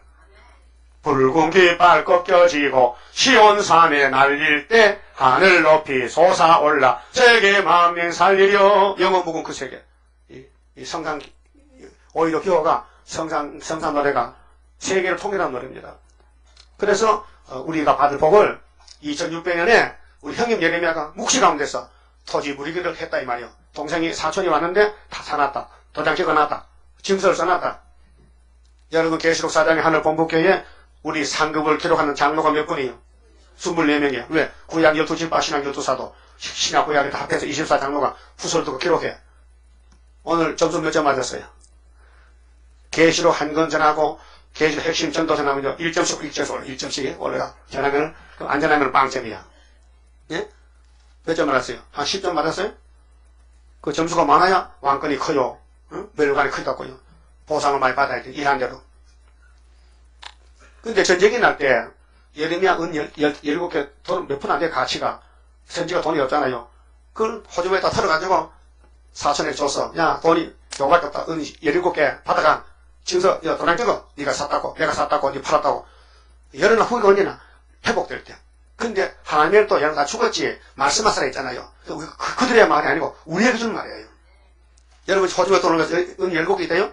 붉은 깃발 꺾여지고 시온산에 날릴 때 하늘 높이 솟아올라 세계 만민 살리려 영어 묵은 그 세계 이, 이 성상 오히려 기호가 성상 성상 노래가 세계를 통일한 노래입니다. 그래서 어, 우리가 받을 복을 2600년에 우리 형님 예레미야가 묵시 가운데서 토지 무리기를 했다 이 말이요. 동생이 사촌이 왔는데 다 사놨다. 도장 찍어놨다. 증서를 써놨다. 여러분 계시록 사장의 하늘 본부교회에 우리 상급을 기록하는 장로가 몇 분이에요? 24명이에요. 왜? 구약 12집, 신약 12사도, 신약 구약에 다 합해서 24장로가 후설을 두고 기록해. 오늘 점수 몇 점 맞았어요? 계시록 한건 전하고 계시록 핵심 전도 전하면 1점씩 1점씩 올라 1점씩 올라가. 전하면 그럼 안 전하면 빵점이야. 예? 몇점 맞았어요? 한 10점 맞았어요? 그 점수가 많아야 왕권이 커요. 응? 멸관이 크다고요. 보상을 많이 받아야 돼. 일한 대로. 근데 전쟁이 날 때 예레미야 은 열, 열, 일곱 개돈 몇 푼 안 돼 가치가 선지가 돈이 없잖아요. 그걸 호주머니에다 털어가지고 사촌에게 줬어. 야 돈이 요거밖에 없다. 은 열일곱 개 받아가. 증서 야 도장 찍어. 네가 샀다고 내가 샀다고 네 팔았다고. 열흘나 후가 언제나 회복될 때. 근데 하나님은 또 얘는 다 죽었지. 말씀하시라 했잖아요. 그, 그, 그들의 말이 아니고 우리에게 주는 말이에요. 여러분 호주머니 돈을 가서 은 열곱 개 있대요?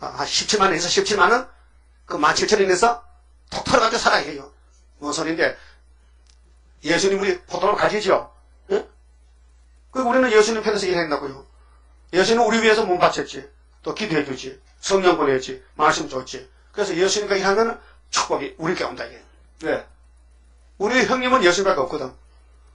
아, 한 17만 원에서 17만 원? 그 17,000원에서 톡 털어가지고 살아야 해요. 뭔 소리인데, 예수님 우리 보통을 가지죠? 예? 그 우리는 예수님 편에서 일한다고요. 예수님은 우리 위해서 몸 바쳤지. 또 기도해 주지. 성령 보내지. 말씀 줬지. 그래서 예수님과 일하면 축복이 우리께 온다, 이게. 왜? 우리 형님은 예수님밖에 없거든.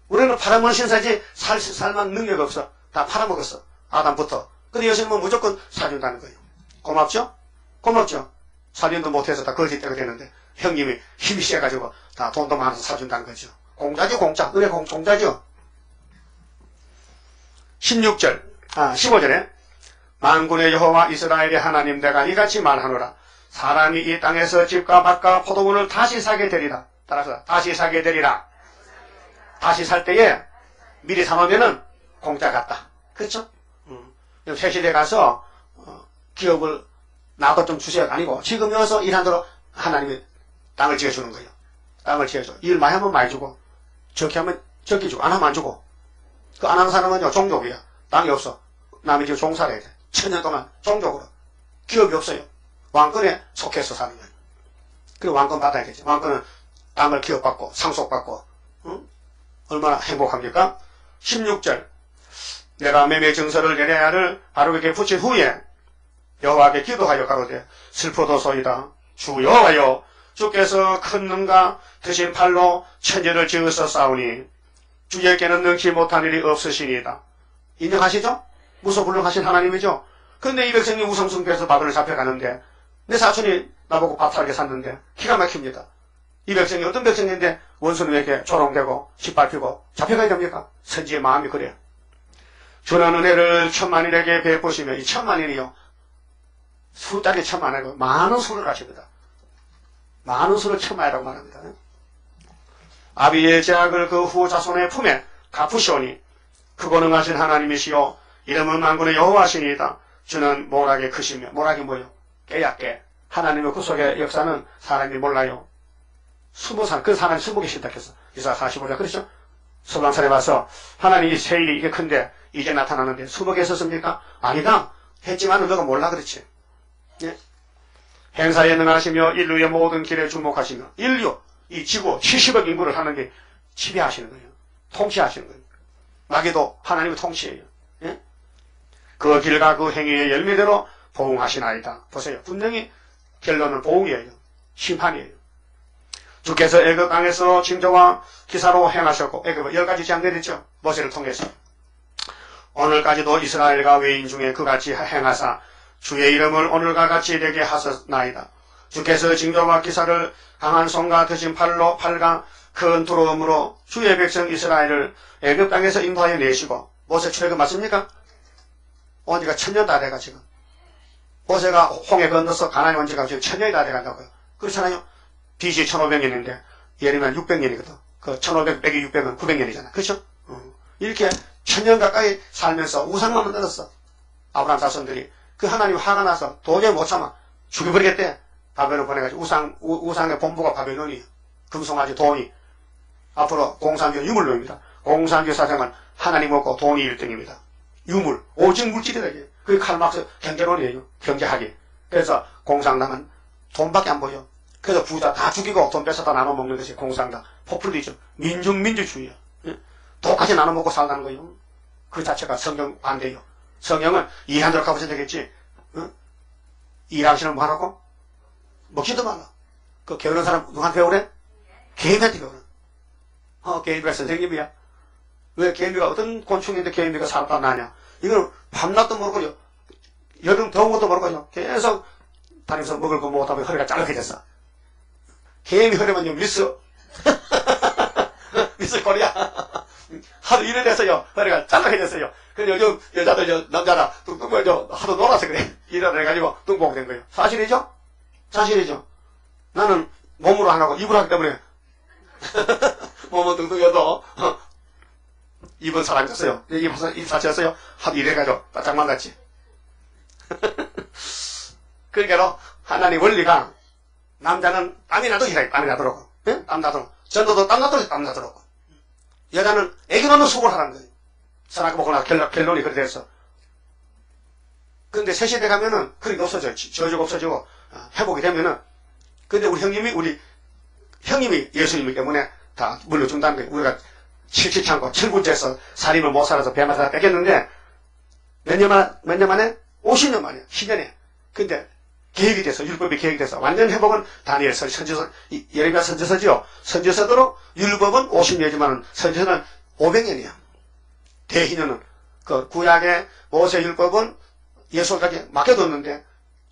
우리는 팔아먹은 신사지 살, 살만 능력 없어. 다 팔아먹었어. 아담부터. 근데 예수님은 무조건 사준다는 거예요. 고맙죠? 고맙죠? 살인도 못해서 다 거짓대가 되는데 형님이 힘이 세가지고 다 돈도 많아서 사준다는 거죠. 공짜죠 공짜. 은혜 공, 공짜죠. 16절, 아 15절에 만군의 여호와 이스라엘의 하나님 내가 이같이 말하노라. 사람이 이 땅에서 집과 밭과 포도원을 다시 사게 되리라. 따라서 다시 사게 되리라. 다시 살 때에 미리 사놓으면은 공짜 같다. 그렇죠? 음. 새시대 가서 어, 기업을 나도 좀 주세요가 아니고 지금 여기서 일한 대로 하나님이 땅을 지어주는 거예요. 땅을 지어줘. 일 많이 하면 많이 주고 적게 하면 적게 주고 안 하면 안 주고 그 안 하는 사람은요 종족이야. 땅이 없어. 남의 집 종사를 해야 돼. 천년 동안 종족으로. 기업이 없어요. 왕권에 속해서 사는 거예요. 그리고 왕권 받아야겠지. 왕권은 땅을 기업받고 상속받고 응? 얼마나 행복합니까? 16절 내가 매매 증서를 하를 바로에게 붙인 후에 여호와께 기도하여 가로되 슬퍼도소이다. 주 여호와여 주께서 큰 능과 드신 팔로 천지를 지으서 싸우니 주에게는 능치 못한 일이 없으시니이다. 인정하시죠? 무소불능하신 하나님이죠? 근데 이 백성이 우성숭배해서 바벨을 잡혀가는데 내 사촌이 나보고 밥 살게 샀는데 기가 막힙니다. 이 백성이 어떤 백성인데 원수님에게 조롱되고 짓밟히고 잡혀가야 됩니까? 선지의 마음이 그래요. 주는 은혜를 천만인에게 베푸시며 이 천만인이요 숫자리 천만 아니고 많은 수를 가십니다. 많은 수를 천만이라고 말합니다. 아비의 제약을 그 후 자손의 품에 갚으시오니 그거능하신 하나님이시요 이름은 만군의 여호와시니이다. 주는 모락에 크시며 모락이 뭐요? 깨약깨 하나님의 구속의 역사는 사람이 몰라요. 스무 살, 그 사람이 스무 계신다 했어. 이사 45장 그렇죠? 소방산에 와서 하나님 이 세일이 이게 큰데 이제 나타나는데 스무 개 있었습니까? 아니다. 했지만 너가 몰라 그렇지. 예? 행사에 능하시며 인류의 모든 길에 주목하시며 인류, 이 지구 70억 인구를 하는 게 지배하시는 거예요. 통치하시는 거예요. 마귀도 하나님의 통치예요. 예? 그 길과 그 행위의 열매대로 보응하시나이다. 보세요. 분명히 결론은 보응이에요. 심판이에요. 주께서 애굽 땅에서 징조와 기사로 행하셨고 애굽은 열 가지 내렸죠. 모세를 통해서. 오늘까지도 이스라엘과 외인 중에 그같이 행하사 주의 이름을 오늘과 같이 되게 하셨나이다. 주께서 징조와 기사를 강한 손과 드신 팔로 팔과 큰 두려움으로 주의 백성 이스라엘을 애굽 땅에서 인도하여 내시고 모세 출애굽 맞습니까? 온 지가 천년 다 돼가 지금. 모세가 홍해 건너서 온 지가 지금 천년이 다 돼간다고요. 그렇잖아요. BC 1500년인데 예리면 600년이거든. 그 1500, 100이 600은 900년이잖아. 그렇죠? 어. 이렇게 천년 가까이 살면서 우상만 만들었어. 아브라함 자손들이. 그 하나님 화가 나서 도저히 못 참아 죽여버리겠대. 바벨론 보내가지고 우상, 우, 상의 본부가 바벨론이 금송아지 돈이 앞으로 공산주의 유물론입니다. 공산주의 사상은 하나님 없고 돈이 1등입니다. 유물, 오직 물질이다 이게. 그게 칼막스 경제론이에요. 경제학이. 그래서 공산당은 돈밖에 안 보여. 그래서 부자 다 죽이고 돈 뺏어다 나눠 먹는 것이 공산당. 포퓰리즘. 민중 민주주의야. 똑같이 나눠 먹고 살다는 거예요. 그 자체가 성경 반대요. 성경은 이해한대로 가보셔야 되겠지. 응? 일하시는 뭐 하라고? 먹지도 말라. 그 게으른 사람 누구한테 배우래? 개미한테 배우래. 어, 개미가 선생님이야. 왜 개미가 어떤 곤충인데 개미가 살다 나냐? 이걸 밤낮도 모르고 여름 더운 것도 모르고 계속 다니면서 먹을 거 못하면 허리가 짤락해졌어. 개미 허리만 좀 미스. 미스 코리아. 하도 일을 해서요. 허리가 짤락해졌어요. 그래 요즘 여자들 저 남자라 뚱뚱을 저 하도 놀아서 그래. 일을 해가지고 뚱뚱 된 거예요. 사실이죠? 사실이죠. 나는 몸으로 안 하고 입으로 하기 때문에 몸은 뚱뚱해도 사람이었어요. 입, 입 사체였어요. 하도 일해가지고 바짝 만났지. 그러니까 하나님 원리가 남자는 땀이 나도 일해 땀이 나도록 예? 땀 나도록 전도도 땀 나도록 땀 나도록 여자는 애기 놓는 수고를 하는 거예요. 선악과 먹고 나서 결론, 결론이 그래 됐어. 근데 새 시대 가면은 그런 게 없어져요. 저주가 없어지고 어, 회복이 되면은 근데 우리 형님이 우리 형님이 예수님이기 때문에 다 물려준다는 거예요. 우리가 않고 칠구째에서 살인을 못 살아서 살아 뺏겼는데 몇년 만, 몇년 만에? 50년 만에, 10년에. 근데 계획이 돼서, 율법이 계획이 돼서, 완전 회복은 다니엘서, 선지서, 예레미야 선지서지요. 선지서대로 율법은 50년이지만 선지서는 500년이야. 대희년은. 그 구약의 모세 율법은 예수까지 맡겨뒀는데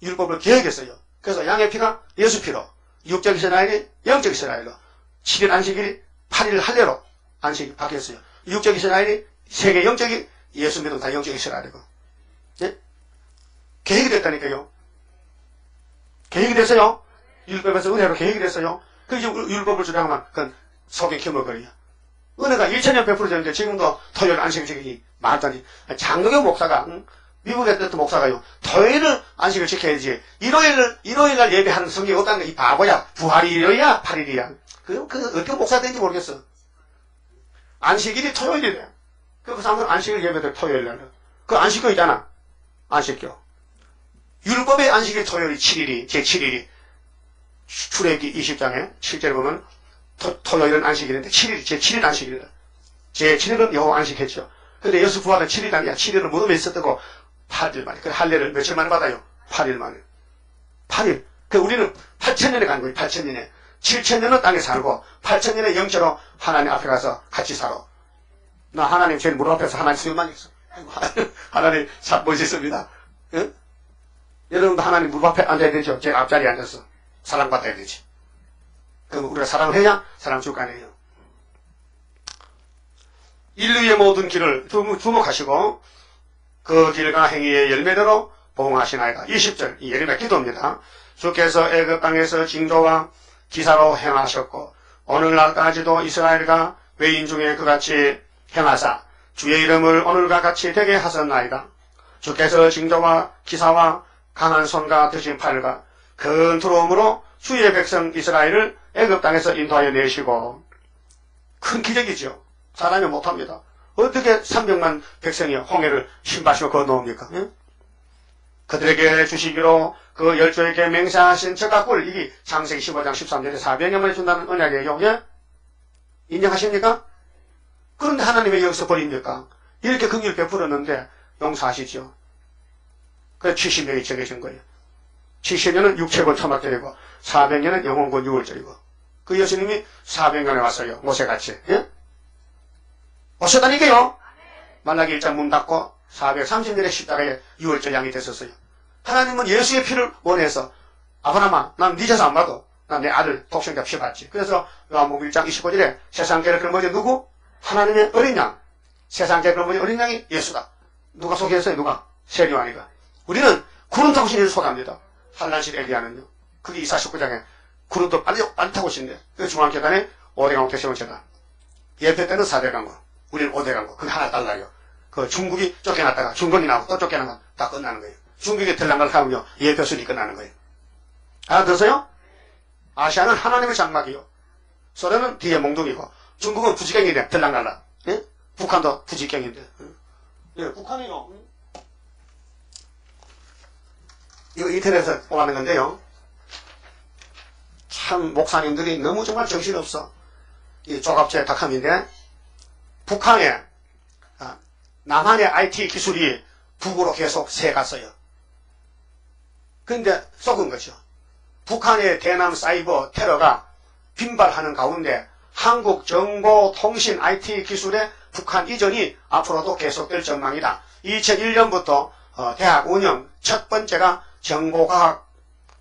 율법을 계획했어요. 그래서 양의 피가 예수 피로, 육적 이스라엘이 영적 이스라엘로, 7일 안식일이 8일 할례로 안식이 바뀌었어요. 육적 이스라엘이 세계 영적이 예수 믿으면 다 영적 이스라엘이고. 예? 계획이 됐다니까요. 계획이 됐어요. 율법에서 은혜로 계획이 됐어요. 그 이제 율법을 주장하면 그건 속에 키워거리요. 은혜가 1천년 베풀어졌는데 지금도 토요일 안식일이 말하더니 장로교 목사가 응? 미국에 또 목사가요. 토요일을 안식을 지켜야지. 일요일을 일요일 날 예배하는 성경이 거이 바보야. 부활이 일요일이야, 8일이야. 그, 그 어떻게 목사 된지 모르겠어. 안식일이 토요일이래. 그 사람들은 안식일 예배들 토요일 날. 그 안식교 있잖아. 안식교. 율법의 안식일 토요일이 7일이, 제 7일이. 출애기 20장에 실제로 보면 토, 요일은 안식일인데 7일, 제 7일 안식일이다. 제 7일은 여호와 안식했죠. 근데 예수 부활은 7일 아니야. 7일은 무덤에 있었다고 8일 만에. 그 할례를 며칠 만에 받아요? 8일 만에. 8일. 그 우리는 8천년에 간 거예요. 8천년에. 7천년은 땅에 살고 8천년의 영처로 하나님 앞에 가서 같이 살아. 나 하나님 제일 무릎 앞에서 하나님 수요만 있어. 하나님 참 멋있습니다. 응? 여러분도 하나님 무릎 앞에 앉아야 되죠. 제 앞자리에 앉아서 사랑받아야 되지. 그럼 우리가 사랑을 해야 사랑 줄거 아니에요. 인류의 모든 길을 주목하시고 그 길과 행위의 열매대로 보응하시나이다. 20절 이 예림의 기도입니다. 주께서 애굽 땅에서 징조와 기사로 행하셨고 오늘날까지도 이스라엘과 외인 중에 그같이 행하사 주의 이름을 오늘과 같이 되게 하셨나이다. 주께서 징조와 기사와 강한 손과 드신 팔과 큰 두려움으로 주의 백성 이스라엘을 애굽 땅에서 인도하여 내시고 큰 기적이죠. 사람이 못합니다. 어떻게 300만 백성이 홍해를 신바시고 건너옵니까? 예? 그들에게 주시기로 그 열조에게 맹세하신 저가꿀 이게 창세기 15장 13절에 400년만에 준다는 언약이에요. 예? 인정하십니까? 그런데 하나님 왜 여기서 버립니까? 이렇게 긍휼 베풀었는데 용서하시죠. 그래 70년이 정해진 거예요. 70년은 육체고 초막절이고 400년은 영혼고 6월절이고 그 예수님이 400년에 왔어요. 모세같이. 예? 오셨다니까요. 만약에 1장 문 닫고 430년에 십자가에 6월절 양이 됐었어요. 하나님은 예수의 피를 원해서 아브라함아 난네 재산 안 봐도 난내 아들 독생자 피 받지. 그래서 요한복음 1장 29절에 세상 죄를 그런 누구? 하나님의 어린 양. 세상 죄를 그런 어린 양이 예수다. 누가 소개했어요? 누가? 세리와니가. 우리는 구름 타고 신을 소개합니다. 한란실 엘리야는요. 그게 이사 19장에 구름도 빨리, 빨리 타고 신대. 그 중앙계단에 오대강호 대세원재단. 예배 때는 4대강호. 우리는 5대강호. 그게 하나 달라요. 그 중국이 쫓겨났다가 중국이 나오고 또 쫓겨나면 다 끝나는 거예요. 중국에 들랑갈 하면요. 예표순이 끝나는 거예요. 알아들었어요? 아시아는 하나님의 장막이요. 소련은 뒤에 몽둥이고 중국은 부지경이래. 들랑갈라. 예? 북한도 부지경인데. 예, 북한이요. 이거 인터넷에서 오라는 건데요. 참 목사님들이 너무 정말 정신없어. 이 조갑제 닭함인데 북한에 아, 남한의 IT 기술이 북으로 계속 새갔어요. 근데 썩은 거죠. 북한의 대남 사이버 테러가 빈발하는 가운데 한국 정보통신 IT 기술의 북한 이전이 앞으로도 계속될 전망이다. 2001년부터 어, 대학 운영 첫 번째가 정보과학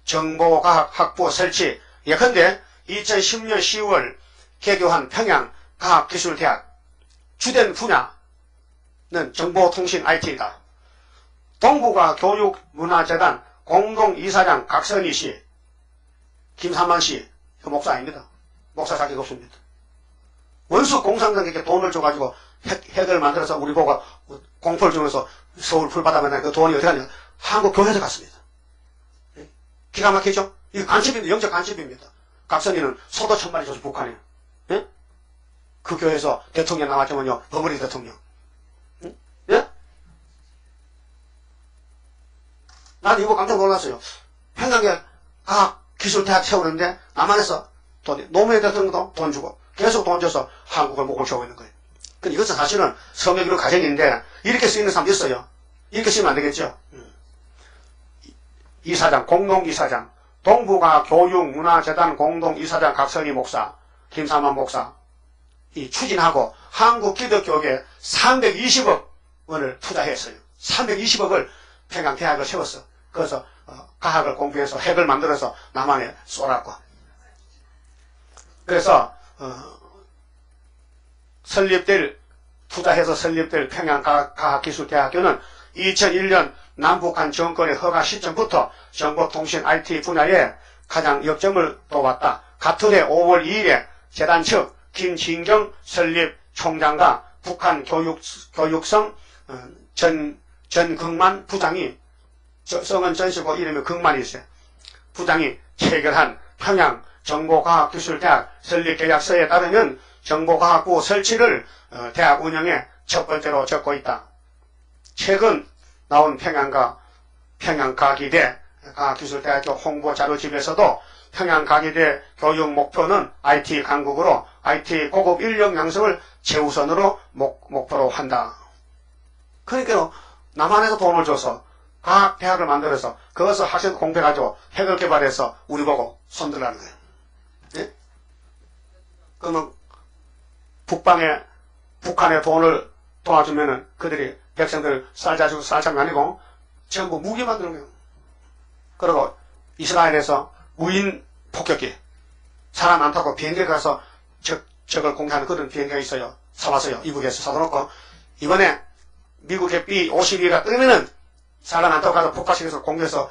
정보과학 학부 설치 예컨대 2010년 10월 개교한 평양과학기술대학 주된 분야 는 정보통신 IT이다. 동북아 교육문화재단 공동이사장 각선희 씨, 김삼만 씨, 그 목사 아닙니다. 목사 자격 없습니다. 원수 공산당에게 돈을 줘가지고 핵, 핵을 만들어서 우리 보고 공포를 주면서 서울 풀받아면 그 돈이 어떻게 하냐. 한국 교회에서 갔습니다. 예? 기가 막히죠? 이거 간첩입니다. 영적 간첩입니다. 각선이는 소도 천마리 줘서 북한에. 예? 그 교회에서 대통령 나왔지만요. 버무리 대통령. 나는 이거 깜짝 놀랐어요. 평양에 과학 기술대학 세우는데 남한에서 돈, 노무현 대통령도 돈 주고 계속 돈 줘서 한국을 목을 쳐고 있는 거예요. 근데 이것은 사실은 성역으로 가정인데 이렇게 쓰이는 사람 있어요. 이렇게 쓰면 안 되겠죠. 음. 이사장, 공동이사장, 동북아 교육문화재단 공동이사장 각선희 목사, 김삼환 목사 이 추진하고 한국기독교계 320억 원을 투자했어요. 320억을 평양대학을 세웠어. 그래서 어, 과학을 공부해서 핵을 만들어서 남한에 쏘라고. 그래서 어, 설립될 투자해서 설립될 평양과학기술대학교는 2001년 남북한 정권의 허가 시점부터 정보통신 IT 분야에 가장 역점을 둬왔다. 같은 해 5월 2일에 재단 측 김진경 설립 총장과 북한 교육, 교육성 어, 전, 전극만 부장이 성은 전시고 이름이 극만이 있어요 부장이 체결한 평양 정보과학기술대학 설립계약서에 따르면 정보과학부 설치를 어, 대학 운영에 첫 번째로 적고 있다. 최근 나온 평양과 평양과기대 과학기술대학교 홍보자료집에서도 평양과기대 교육 목표는 IT 강국으로 IT 고급 인력 양성을 최우선으로 목, 목표로 한다. 그러니까 남한에서 돈을 줘서 과학대학을 만들어서 그것을 학생 공부해가지고 핵을 개발해서 우리 보고 손들라는 거예요. 예? 그러면 북방에 북한에 돈을 도와주면은 그들이 백성들 쌀자주고 쌀자가 아니고 전부 무기 만드는 거예요. 그리고 이스라엘에서 무인 폭격기 사람 안 타고 비행기에 가서 적, 적을 공개하는 그런 비행기가 있어요. 사왔어요. 이북에서 사다 놓고 이번에 미국의 B-52가 뜨면은 사람 안 타고 가서 폭파시켜서 공개해서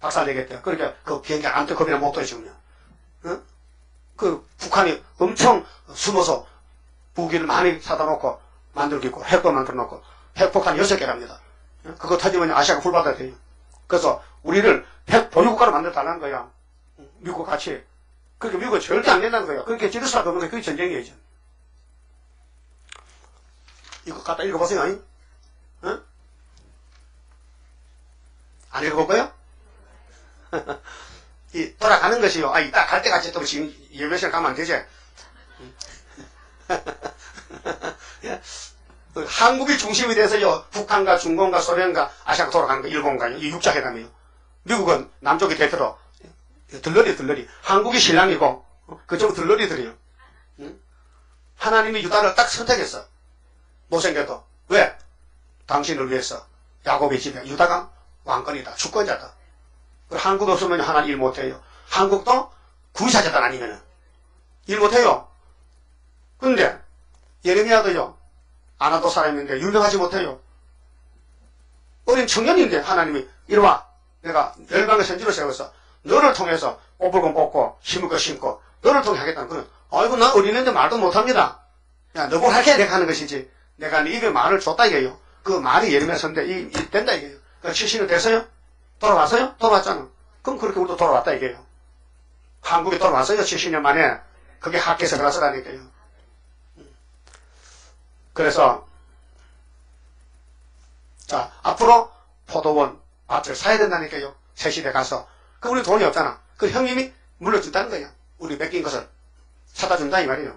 박살내겠대요. 그러니까 그 비행기 안 타고 겁이나 못 떠지군요. 어? 그 북한이 엄청 숨어서 무기를 많이 사다 놓고 만들고 있고 핵도 만들어 놓고 핵폭탄 6개랍니다. 그거 터지면 아시아가 훌받아야 돼요. 그래서 우리를 핵 보유국가로 만들어 달라는 거야. 미국 같이. 그러니까 미국은 절대 안 된다는 거야. 그렇게 지를 수밖에 없는 게 그게 전쟁이에요. 이거 갖다 읽어보세요. 응? 안 읽어볼까요? 이 돌아가는 것이요. 아, 이따 갈 때 같이 또 지금 예배실 가면 안 되지. 예? 그 한국이 중심이 돼서요, 북한과 중공과 소련과 아시아가 돌아가는 거, 일본과 이 육자회담이요. 미국은 남쪽이 대표로, 들러리, 들러리. 한국이 신랑이고, 그쪽 들러리들이요. 하나님이 유다를 딱 선택했어. 못생겨도. 왜? 당신을 위해서. 야곱의 집에 유다가 왕권이다. 주권자다. 한국 없으면 하나님 일 못해요. 한국도 구사자단 아니면은 일 못해요. 근데 예레미야도요. 아나도 사람인데 유명하지 못해요. 어린 청년인데 하나님이 이리와 내가 열방의 선지로 세워서 너를 통해서 뽑을 건 뽑고 심을 거 심고 너를 통해 하겠다는 거는 아이고 나 어린애인데 말도 못합니다. 야 너뭘 할게 내가 하는 것이지 내가 네 입에 말을 줬다 이게요. 그 말이 예레미야 이, 이 된다 이게요. 그 70년 됐어요? 돌아왔어요? 돌아왔잖아. 그럼 그렇게 우리도 돌아왔다 이게요. 한국에 돌아왔어요 70년 만에 그게 학교에서 그랬으라니까요. 그래서 자 앞으로 포도원 밭을 사야 된다니까요. 새시대 가서 그 우리 돈이 없잖아. 그 형님이 물려준다는 거예요. 우리 맡긴 것을 사다 준다 이 말이에요.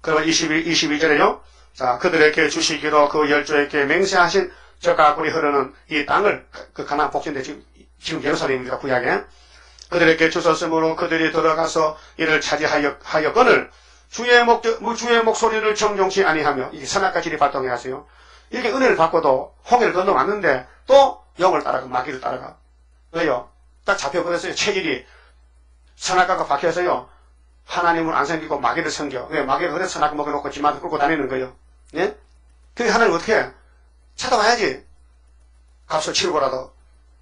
그러면 21, 21절에요. 자, 그들에게 주시기로 그 열조에게 맹세하신 저 가 꿀이 흐르는 이 땅을 그 가나안 복진대 지금 지금 예루살렘입니다 구약에 그들에게 주셨으므로 그들이 들어가서 이를 차지하여 하여건을 주의 목 주의 목소리를 정정치 아니하며 이게 선악과 질이 발동해 하세요. 이렇게 은혜를 받고도 홍해를 건너왔는데 또 영을 따라가 마귀를 따라가 왜요? 딱 잡혀버렸어요. 체질이 선악과가 박혀서요. 하나님을 안 섬기고 마귀를 섬겨. 왜? 마귀를 그래서 선악과 먹여놓고 지마도 끌고 다니는 거예요. 예? 그 하나님 어떻게 해? 찾아와야지. 값을 치르고라도.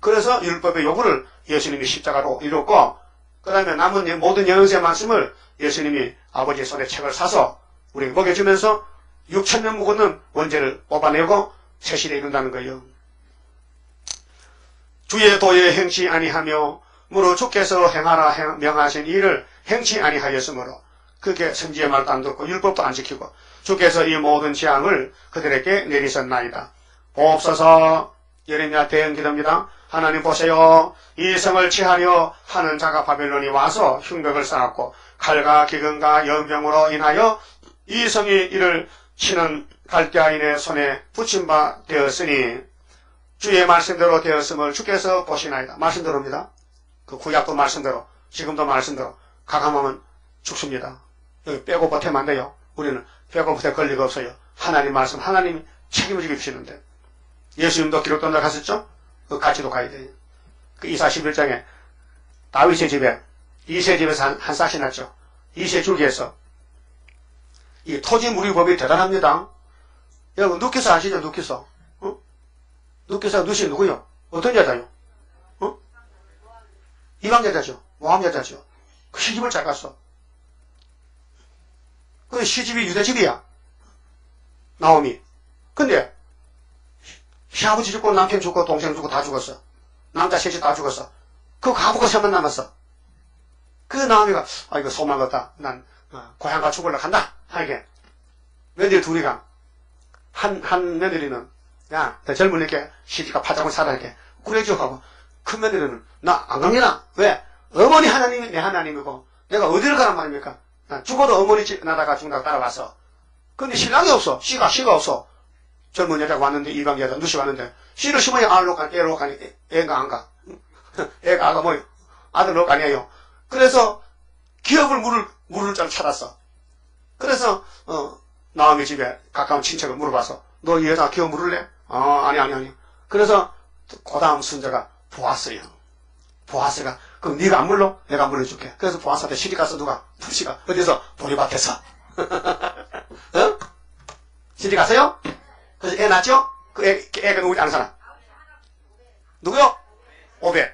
그래서 율법의 요구를 예수님이 십자가로 이뤘고, 그 다음에 남은 모든 영생의 말씀을 예수님이 아버지의 손에 책을 사서 우리에게 먹여주면서 6천년 묵은 원죄를 뽑아내고 세실에 이룬다는 거예요. 주의 도에 행치 아니하며 무로 주께서 행하라 명하신 일을 행치 아니하였으므로 그게 선지의 말도 안 듣고 율법도 안 지키고 주께서 이 모든 재앙을 그들에게 내리셨나이다. 보옵소서 예레미야 대응 기도입니다. 하나님 보세요. 이 성을 취하려 하는 자가 바벨론이 와서 흉벽을 쌓았고 칼과 기근과 연병으로 인하여 이 성이 이를 치는 갈대아인의 손에 붙임 바 되었으니 주의 말씀대로 되었음을 주께서 보시나이다. 말씀대로입니다. 그 구약도 말씀대로 지금도 말씀대로 가감하면 죽습니다. 여기 빼고 보태면 안 돼요. 우리는 빼고 보태 걸 리가 없어요. 하나님 말씀 하나님이 책임을 지고 주시는데 예수님도 기록도 나갔었죠? 그 같이도 가야 돼요. 그 이사 11장에 다윗의 집에 이세 집에서 한, 한 싹이 났죠. 이세 줄기에서 이 토지 무리법이 대단합니다. 여러분 누께서 아시죠? 누께서 어? 누께서 누시 누구요? 어떤 여자요? 어? 이방 여자죠. 모함 여자죠. 그 시집을 잘 갔어. 그 시집이 유대집이야. 나오미. 근데 시아버지 죽고 남편 죽고 동생 죽고 다 죽었어. 남자 셋이 다 죽었어. 그 가부가 세만 남았어. 그 나오미가 아 이거 소망 같다. 난 어, 고향 가 죽으러 간다. 하게 며느리 둘이 가 한 한 며느리는 야 젊은 이렇게 시집가 파장을 살아 이렇게 꾸려줘 하고 큰 며느리는 나 안 갑니다. 왜? 어머니 하나님이 내 하나님이고 내가 어디를 가란 말입니까? 죽어도 어머니 집 나다가 죽다가 따라왔어. 근데 신랑이 없어. 씨가 씨가 없어. 젊은 여자가 왔는데 이방 여자 누시 왔는데 심어야 아들로 가니 애로 가니 애가 안 가. 애가 아가 뭐요? 아들로 가니에요. 그래서 기업을 물을 물을 잘 찾았어. 그래서 어 나오미 집에 가까운 친척을 물어봐서 너 이 여자 기업 물을래? 아 아니 아니 아니. 그래서 그 다음 순자가 보았어요. 보았어가 그럼 네가 안 물러? 내가 물어줄게. 그래서 보았한테 시집 가서 누가 부시가 어디서 보리밭에서 어? 시집 갔어요? 그래서 애 낳죠? 그 애, 애가 누구지 아는 사람? 누구요? 오베.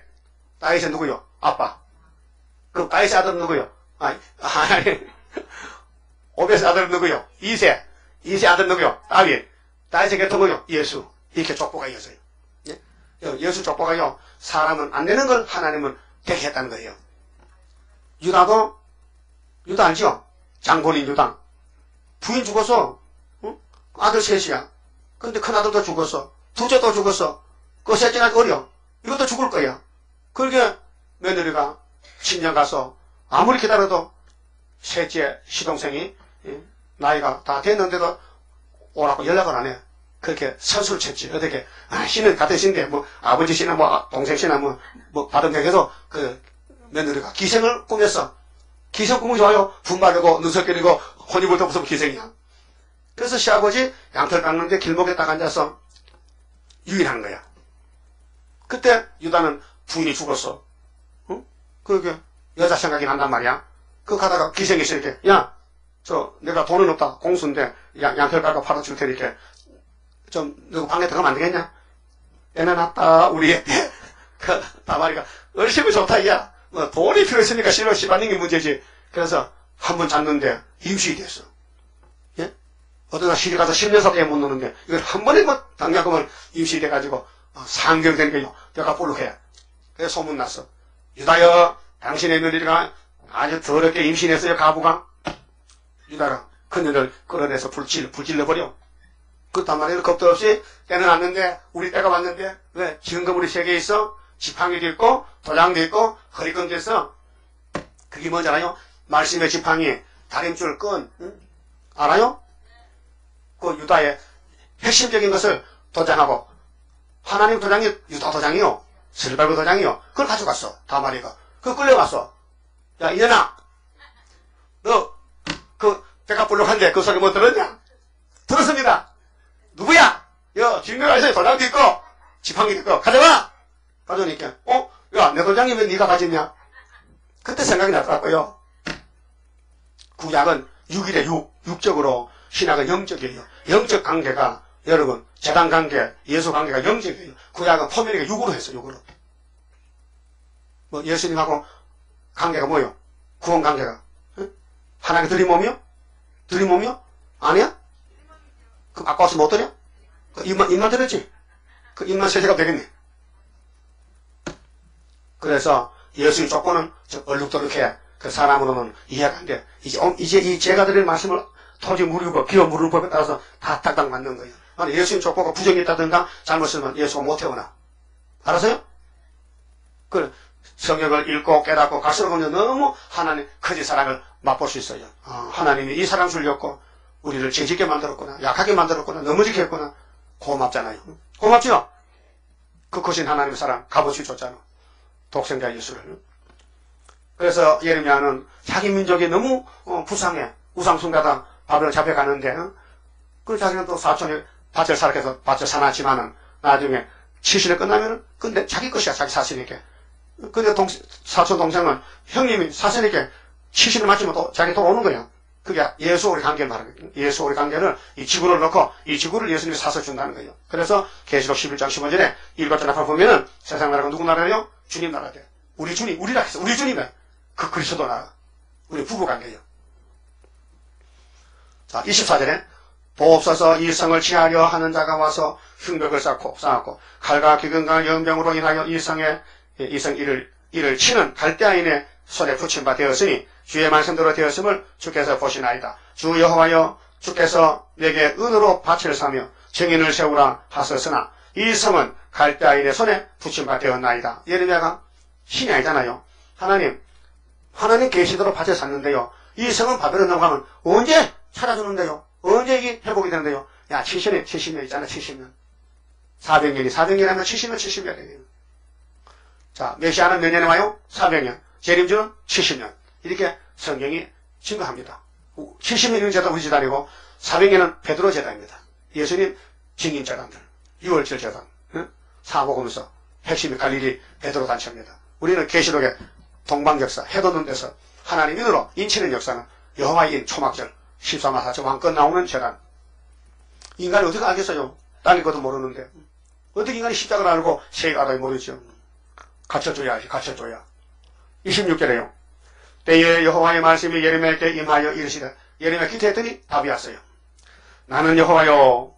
다윗은 누구요? 아빠. 그럼 다윗의 아들은 누구요? 아니, 아니. 오벳의 아들은 누구요? 이세. 이세 아들 누구요? 다윗. 다윗의 계통은요? 예수. 이렇게 족보가 이어져요. 예? 예수 족보가요. 사람은 안 되는 걸 하나님은 되게 했다는 거예요. 유다도 유다 알죠? 장본인 유다. 부인 죽어서 응? 아들 셋이야. 근데 큰아들도 죽었어. 둘째도 죽었어. 그 셋째가 어려. 이것도 죽을 거야. 그러게 며느리가 친정 가서 아무리 기다려도 셋째 시동생이 예, 나이가 다 됐는데도 오라고 연락을 안 해. 그렇게 선수를 쳤지. 어떻게, 아, 씨는 씨인데, 뭐, 아버지 씨나 뭐, 동생 씨나 뭐, 뭐, 받은 댁에서 그 며느리가 기생을 꾸몄어. 기생 꿈이 좋아요. 분발하고, 눈썹 끼리고, 혼입을 덮어서 기생이야. 그래서 시아버지 양털 깎는데 길목에 딱 앉아서 유인한 거야. 그때 유다는 부인이 죽었어. 응? 그게 여자 생각이 난단 말이야. 그 가다가 기생이 이렇게 야, 저 내가 돈은 없다 공수인데 양, 양털 깎아 팔아줄 테니까 좀 누구 방에 들어가면 안 되겠냐? 애는 낳다 우리 애. 그 다말이가 얼씨구 좋다 야. 뭐 돈이 필요 있으니까 싫어 씨발는 게 문제지. 그래서 한 번 잤는데 임신이 됐어. 예? 어디가 시리 가서 10년밖에 못 노는데 이걸 한 번에 뭐 당장금을 임신이 돼가지고 어. 내가 볼록해. 그래서 소문 났어. 유다여 당신의 며느리가 아주 더럽게 임신했어요 가부가. 유다가 그녀를 끌어내서 불질, 불질러버려. 그렇단 말이에요. 겁도 없이 때는 왔는데 우리 때가 왔는데 왜? 지금도 우리 세계에 있어? 지팡이도 있고 도장도 있고 허리끈도 있어. 그게 뭔지 알아요? 말씀의 지팡이 다림줄 끈 응? 알아요? 그 유다의 핵심적인 것을 도장하고 하나님 도장이 유다 도장이요. 스발브 도장이요. 그걸 가져갔어. 다마리가. 그거 끌려갔어. 야 이년아 너 그 배가 불룩한데 그 소리 못 들었냐? 들었습니다. 누구야? 여 증거가 도장도 있고 지팡이도 있고 가져와. 가져오니까 어? 야 내 도장이 왜 네가 가졌냐? 그때 생각이 나더라고요. 구약은 6일에 6, 육적으로 신학은 영적이에요. 영적 관계가 여러분 재단 관계, 예수 관계가 영적이에요. 구약은 포면이가 6으로 했어 6으로. 뭐 예수님하고 관계가 뭐요? 구원 관계가 응? 하나님의 들이몸이요? 들이몸이요? 아니야? 아까 와서 못 들여? 그 입만, 입만 들었지? 그 입만 세세가 되겠네. 그래서 예수의 조건은 저 얼룩덜룩해. 그 사람으로는 이해가 안 돼. 이제, 어, 이제 이 제가 드린 말씀을 토지 무르고 기어 무르는 법에 따라서 다 딱딱 맞는 거예요. 아니, 예수님 조건가 부정이 있다든가 잘못 쓰면 예수가 못 태어나. 알았어요? 그 성경을 읽고 깨닫고 갈수록 보면 너무 하나님 커진 사랑을 맛볼 수 있어요. 어, 하나님이 이 사랑 줄였고 우리를 죄짓게 만들었구나. 약하게 만들었구나. 넘어지게 했구나. 고맙잖아요. 고맙죠? 그 크신 하나님의 사랑 값없이 줬잖아. 독생자 예수를. 그래서 예레미야는 자기 민족이 너무 어, 불쌍해. 우상숭배다 바벨론 잡혀가는데 어? 그 자기는 또 사촌이 밭을 살아서 밭을 사놨지만은 나중에 시신이 끝나면은 근데 자기 것이야 자기 사신에게. 근데 동, 사촌 동생은 형님이 사신에게 시신을 맞추면 또 자기 돌아오는 거야. 그게 예수 우리 관계를 말하거든요. 예수 우리 관계를 이 지구를 넣고 이 지구를 예수님이 사서 준다는 거예요. 그래서 계시록 11장 15절에 일곱 장 앞에 보면은 세상 나라가 누구 나라예요? 주님 나라대. 우리 주님, 우리라 했어. 우리 주님은 그 그리스도 나라. 우리 부부 관계예요. 자, 24절에 보옵소서 이 성을 취하려 하는 자가 와서 흉벽을 쌓고 쌓았고 칼과 기근과 연병으로 인하여 이 성에 이성 이를 이를 치는 갈대아인의 손에 붙임 바 되었으니 주의 말씀대로 되었음을 주께서 보시나이다. 주 여호와여 주께서 내게 은으로 밭을 사며 증인을 세우라 하셨으나 이 성은 갈대아인의 손에 붙임 바 되었나이다. 예레미야가 신이 아니잖아요. 하나님 하나님 계시대로 밭을 샀는데요. 이 성은 바벨론 넘어가면 언제 찾아주는데요? 언제 이게 회복이 되는데요? 야 70년 70년 있잖아 70년 400년이 400년 하면 70년 70년이에요. 자 메시아는 몇 년에 와요? 400년 재림주는 70년 이렇게 성경이 증거합니다. 70년은 제다 우리 재단이고 400년은 베드로 재단입니다. 예수님 증인 재단들 6월절 재단 응? 사복음서 핵심이 갈릴리 베드로 단체입니다. 우리는 계시록의 동방역사 해돋는 데서 하나님 인으로 인치는 역사는 여호와의 인 초막절 14만 4천 왕끝 나오는 재단 인간이 어떻게 알겠어요? 딴 것도 모르는데 어떻게 인간이 십자가를 알고 세가 알아야 모르죠. 갖춰줘야지 갖춰줘야 26절에요. 때에 여호와의 말씀이 예레미야에게 임하여 이르시되 예레미야 기도했더니 답이 왔어요. 나는 여호와요.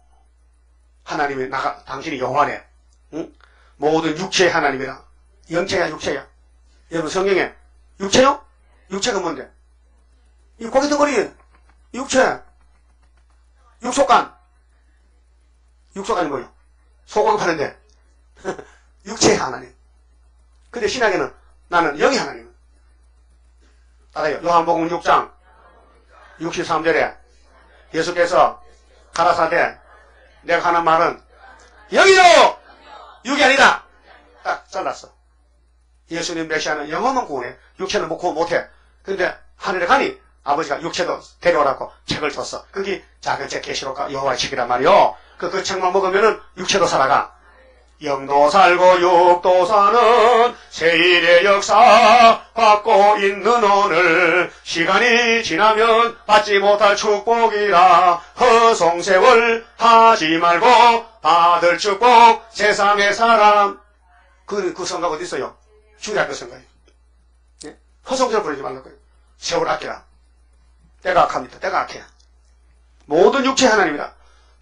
하나님이 나가 당신이 여호와네. 응? 모든 육체의 하나님이라. 영체야 육체야. 여러분 성경에 육체요? 육체가 뭔데? 이 고기 덩어리 육체 육속간 육속간이 뭐요? 소광 파는데 육체의 하나님. 근데 신학에는 나는 영의 하나님. 따라요. 요한복음 6장 63절에 예수께서 가라사대 내가 하는 말은 영이요 육이 아니다. 딱 잘랐어. 예수님 메시아는 영혼만 구원해. 육체는 뭐 구원 못해. 근데 하늘에 가니 아버지가 육체도 데려오라고 책을 줬어. 그게 작은 책 계시록과 여호와의 책이란 말이요. 그, 그 책만 먹으면은 육체도 살아가. 영도 살고 육도 사는 세일의 역사 받고 있는 오늘 시간이 지나면 받지 못할 축복이라 허송세월 하지 말고 받을 축복 세상의 사람 그, 그 성각 어디 있어요? 주리학교 성가요. 예? 허송세월 부르지 말라고요. 세월 아끼라. 때가 악합니다. 때가 악해. 모든 육체 하나님이라.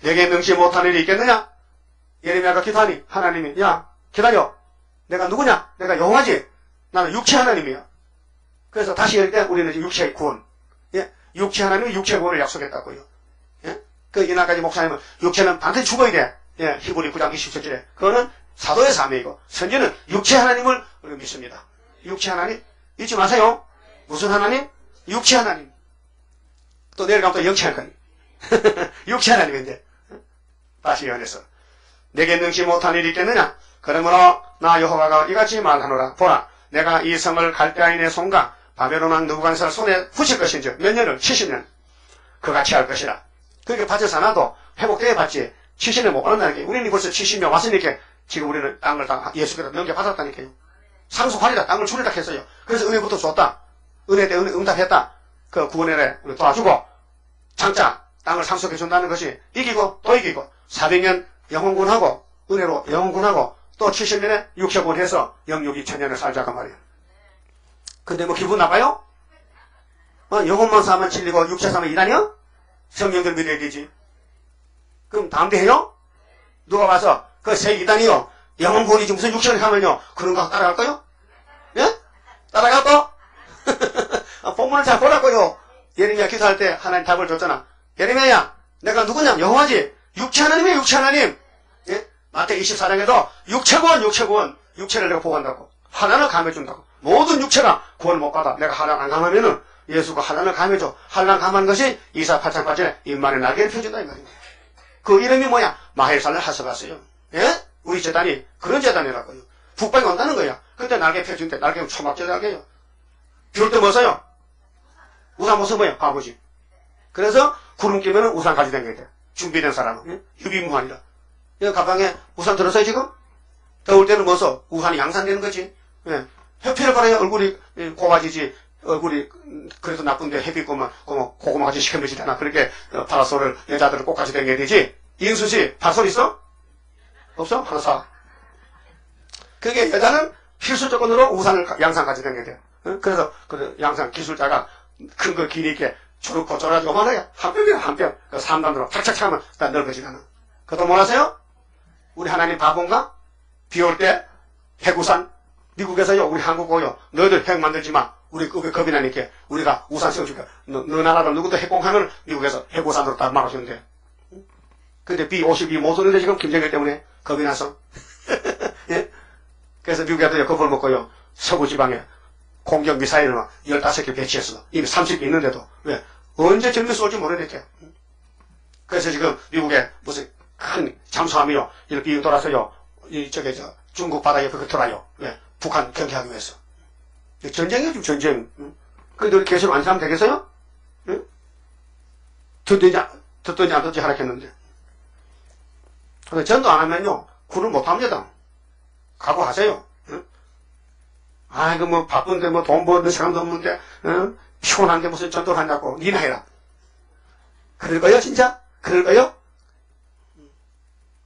내게 명시 못한 일이 있겠느냐? 예레미야가 기도하니 하나님이 야 기다려 내가 누구냐 내가 여호와지 나는 육체 하나님이야 그래서 다시 할때 우리는 육체의 구원 예? 육체 하나님이 육체 구원을 약속했다고요 예? 그 이날까지 목사님은 육체는 반드시 죽어야 돼 예, 히브리 9장 27절에 그거는 사도의 사명이고 선지는 육체 하나님을 믿습니다 육체 하나님 잊지 마세요 무슨 하나님? 육체 하나님 또 내일 가면 또 영체 하나님 육체 하나님인데. 다시 연해서. 내게 능치 못한 일이 있겠느냐? 그러므로 나 여호와가 이같이 말하노라. 보라, 내가 이 성을 갈대아인의 손과 바벨론 왕 느부간살 손에 붙일 것인지 몇 년을 70년 그같이 할 것이라. 그렇게 사놔도 회복되어 봤지. 70년 못 받는다는 게 우리는 벌써 70년 왔으니까 지금 우리는 땅을 다 예수께서 넘겨받았다니까요. 상속하리다 땅을 주리다 했어요. 그래서 은혜부터 줬다. 은혜 때 은혜 응답했다. 그 구원에 도와주고 장자 땅을 상속해 준다는 것이 이기고 또 이기고 400년 영원군하고 은혜로 영원군하고 또 70년에 육체군 해서 영육이 천년을 살자고 말이에요. 근데 뭐 기분 나빠요? 어, 영혼만 사면 진리고 육체 사면 이다니요? 성령들 믿어야 되지. 그럼 다음 대 해요? 누가 와서 그새 이단이요. 영혼군이지 무슨 육체를 하면요. 그런 거 따라갈까요? 예? 따라갈 거? 아, 본문을 잘 보라고요. 예레미야 기도할 때 하나님 답을 줬잖아. 예레미야야, 내가 누구냐? 여호와지. 육체 하나님이야, 육체 하나님. 예? 마태 24장에도 육체 구원, 육체 구원. 육체를 내가 보호한다고. 하나를 감해준다고. 모든 육체가 구원을 못 받아. 내가 하나 안 감하면은 예수가 하나를 감해줘. 하나를 감한 것이 이사 8장 8절에 입만의 날개를 펴준다 이 말입니다. 그 이름이 뭐야? 마헬산을 하서갔어요. 예? 우리 재단이 그런 재단이라고요. 북방이 온다는 거야. 그때 날개 때 날개는 초막절 날개요. 때 뭐써요? 우산 무슨 뭐야? 바보지. 그래서 구름 끼면 우산 가지고 다녀야 돼. 준비된 사람은. 예? 유비무환이라. 이 가방에 우산 들었어요 지금? 더울 때는 뭐 써? 우산이 양산되는 거지. 예. 협회를 바라야 얼굴이 예, 고와지지. 얼굴이 음, 그래도 나쁜데 햇빛고만 고마, 고구마 같이 시켜매지잖아. 그렇게 어, 파라솔을 여자들은 꼭 가지고 다녀야 되지. 이은수씨 파라솔 있어? 없어? 하나 사. 그게 여자는 필수 조건으로 우산을 가- 양산 가지고 다녀야 돼. 어? 그래서 그 양산 기술자가 큰 거 길이 있게 주로 고쳐가지고 말아요. 한 뼘이야 한 뼘. 그 3단으로 착착 차면 다 넓어지잖아. 그것도 몰라세요? 우리 하나님 바본가? 비 올때 핵우산 미국에서요 우리 한국 오요 너희들 핵 만들지 마. 우리 그 겁이 나니까 우리가 우산 세워줄까. 너, 너 나라로 누구도 핵공하면 미국에서 핵우산으로 다 막아주는데. 근데 B52 못 오는데 지금 김정일 때문에 겁이 나서. 예? 그래서 미국 애들이 겁을 먹고요. 서구 지방에 공격 미사일을 막 15개 배치했어. 이미 30개 있는데도. 왜? 언제 전기 쏠지 모르니까. 그래서 지금 미국에 무슨 큰 잠수함이요. 이렇게 돌아서요. 이쪽에 저 중국 바다 옆에 그 돌아요. 왜? 북한 경계하기 위해서. 이게 전쟁이죠, 전쟁. 응? 근데 우리 계속 안 사면 되겠어요? 응? 듣더니, 안- 듣지 하락했는데. 근데 전도 안 하면요. 굴을 못 합니다. 각오하세요. 응? 아이고, 뭐, 바쁜데, 뭐, 돈 버는 사람도 없는데, 응? 피곤한데 무슨 전도를 하냐고. 니나 해라. 그럴 거요, 진짜? 그럴 거요?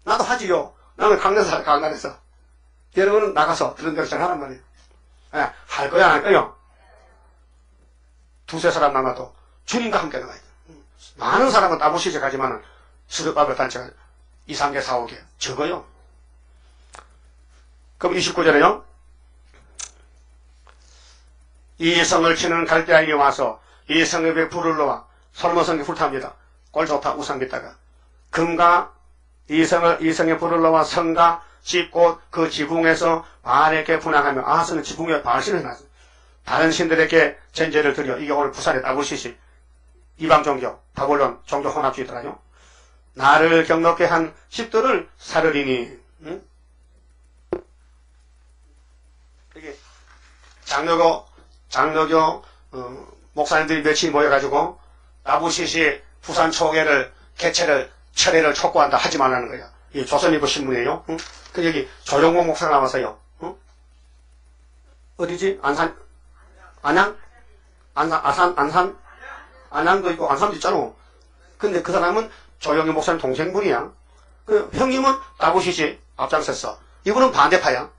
나도 하지요. 나는 강단에서 살 강단에서. 여러분은 나가서 들은 대로 잘 하란 말이에요. 예, 할 거야, 안 할 거요? 두세 사람 남아도 주님과 함께 나가야 돼. 많은 사람은 따보시제 가지만은 수도밥을 단체가 2, 3개, 4, 5개. 적어요. 그럼 29절에요. 이 성을 치는 갈대아인이 와서 이 성읍에 불을 놓아 솔로몬성에 불탑니다. 꼴 좋다 우상 빗다가 금과 이 성을 이 성에 불을 놓아 성과 집곧 그 지붕에서 바알에게 분양하며 아하스는 지붕에 바알신을 해놨어요. 다른 신들에게 전제를 드려 이게 오늘 부산의 따블시시 이방 종교 바볼론 종교 혼합주의더라요. 나를 경롭게 한 십들을 사르리니 응? 이게 장로교 장로교 어, 목사님들이 며칠 모여가지고 나부시시 부산 초계를 개최를 철회를 촉구한다 하지 말라는 거야. 이 조선일보 신문이에요. 응? 그 여기 조영공 목사가 나와서요. 응? 어디지? 안산 안양 안산 아산 안산 안양도 있고 안산도 있잖아. 근데 그 사람은 조영희 목사님 동생분이야. 그 형님은 나부시시 앞장섰어. 이분은 반대파야.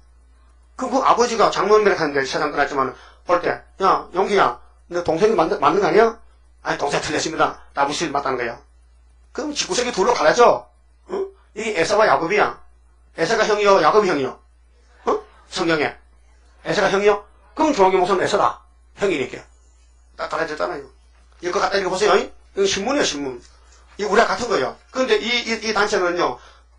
그, 그 아버지가 장모님이라 하는데 세상 떠났지만 볼 때, 야, 용기야, 너 동생이 맞는, 맞는 거 아니야? 아니, 동생 틀렸습니다. 나부시 맞다는 거야. 그럼 지구세계 둘로 갈라져. 응? 이게 에사와 야곱이야. 에사가 형이요, 야곱이 형이요. 어? 성경에. 에사가 형이요? 그럼 조용히 목사는 에사다. 형이니까. 딱 갈라졌잖아요. 이거 갖다 읽어보세요. 이거 신문이에요, 신문. 이거 우리가 같은 거예요. 근데 이, 이, 이 단체는요,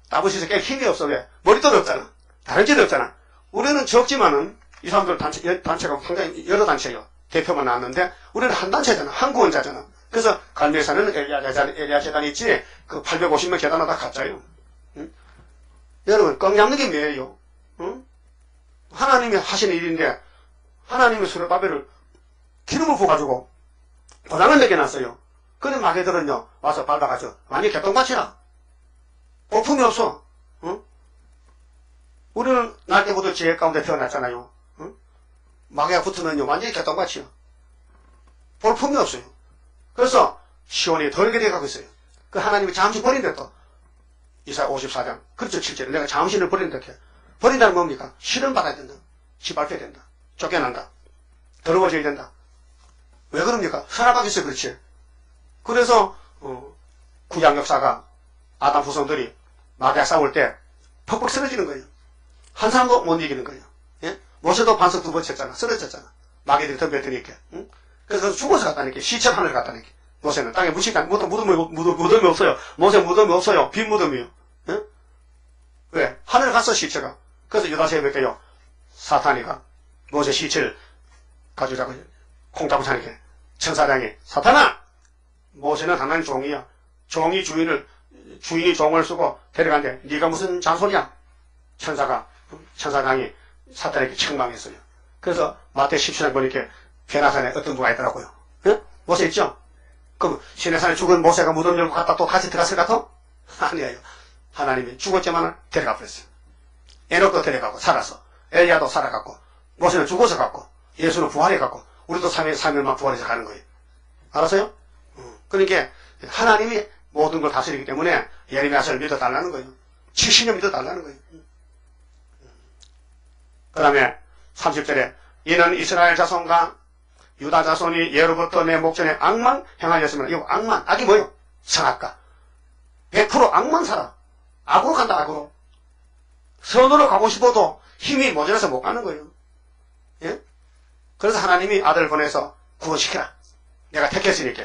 나부시에서 꽤 힘이 없어. 왜? 머리도 없잖아. 다른 짓도 없잖아. 우리는 적지만은, 이 사람들 단체, 여- 단체가 상당히 여러 단체예요. 대표만 나왔는데, 우리는 한 단체잖아. 한 구원자잖아. 그래서 갈매사는 엘리야 재단, 엘리야 재단이 있지, 그 850명 재단은 다 가짜예요. 응? 여러분, 껌 잡는 게 뭐예요? 응? 하나님이 하시는 일인데, 하나님이 수레바벨을 기름을 부어가지고, 도장을 매겨놨어요. 근데 마개들은요, 와서 밟아가지고, 완전히 개똥밭이라. 볼품이 없어. 응? 우리는 날때부터 지혜 가운데 태어났잖아요. 응? 마개가 붙으면요, 완전히 개똥밭이요. 볼품이 없어요. 그래서 시온이 덜게 돼가고 있어요. 그 하나님이 잠시 버린다 또. 이사 54장. 그렇죠, 7절에. 내가 잠시를 버린다. 이렇게. 버린다는 건 뭡니까? 실은 받아야 된다. 지발해야 된다. 쫓겨난다. 더러워져야 된다. 왜 그럽니까? 살아가겠어요, 그렇지. 그래서, 어, 구약 역사가 아담 후손들이 마귀와 싸울 때 퍽퍽 쓰러지는 거예요. 한 사람도 못 이기는 거예요. 예? 모세도 반석 두 번 쳤잖아. 쓰러졌잖아. 마귀들이 덤벼드니까. 응? 그래서 죽어서 갔다니까. 시체 하늘 갔다니까. 모세는 땅에 묻히다. 무덤, 무덤이, 무덤, 무덤이 없어요. 모세 무덤이 없어요. 빈 무덤이요. 예? 왜? 하늘 갔어, 시체가. 그래서 유다서에 몇 개요? 사탄이가 모세 시체를 가져다가 콩 잡고 자니까 천사장이 사탄아! 모세는 하나님 종이야. 종이 주인을 주인이 종을 쓰고 데려간대. 네가 무슨 잔소리야? 천사가 천사장이 사탄에게 책망했어요. 그래서 마태 17장 보니까 베나산에 어떤 누가 있더라고요. 예? 모세 있죠? 그럼 시내산에 죽은 모세가 무덤 열고 갔다 또 다시 들어갔을 것 같아? 아니에요. 하나님이 죽었지만 데려가 버렸어요. 에녹도 데려가고 살아서 엘리야도 살아갔고 모세는 죽어서 갔고 예수는 부활해 갔고 우리도 3일, 3일만 부활해서 가는 거예요. 알았어요? 음. 그러니까 하나님이 모든 걸 다스리기 때문에 예레미야서를 믿어달라는 거예요. 70년 믿어달라는 거예요. 그 다음에 30절에 이는 이스라엘 자손과 유다 자손이 예로부터 내 목전에 악만 행하였으면 이거 악만 악이 뭐예요? 선악가 100% 악만 살아 악으로 간다 악으로 선으로 가고 싶어도 힘이 모자라서 못 가는 거예요. 예? 그래서 하나님이 아들을 보내서 구원시키라. 내가 택했으니까.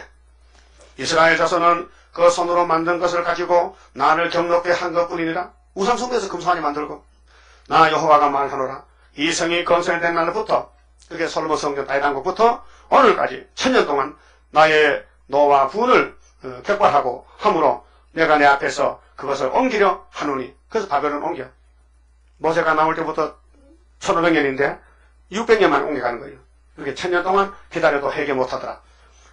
이스라엘 자손은 그 손으로 만든 것을 가지고 나를 경롭게 한 것뿐이니라. 우상 숭배에서 금수환이 만들고 나 여호와가 말하노라. 이 성이 건설된 날부터 그게 솔로몬 성전 다이단국부터 오늘까지 천년 동안 나의 노와 분을 어, 격발하고 함으로 내가 내 앞에서 그것을 옮기려 하노니 그래서 바벨론 옮겨 모세가 나올 때부터 1500년인데 600년만 옮겨가는 거예요. 그렇게 천년 동안 기다려도 해결 못하더라.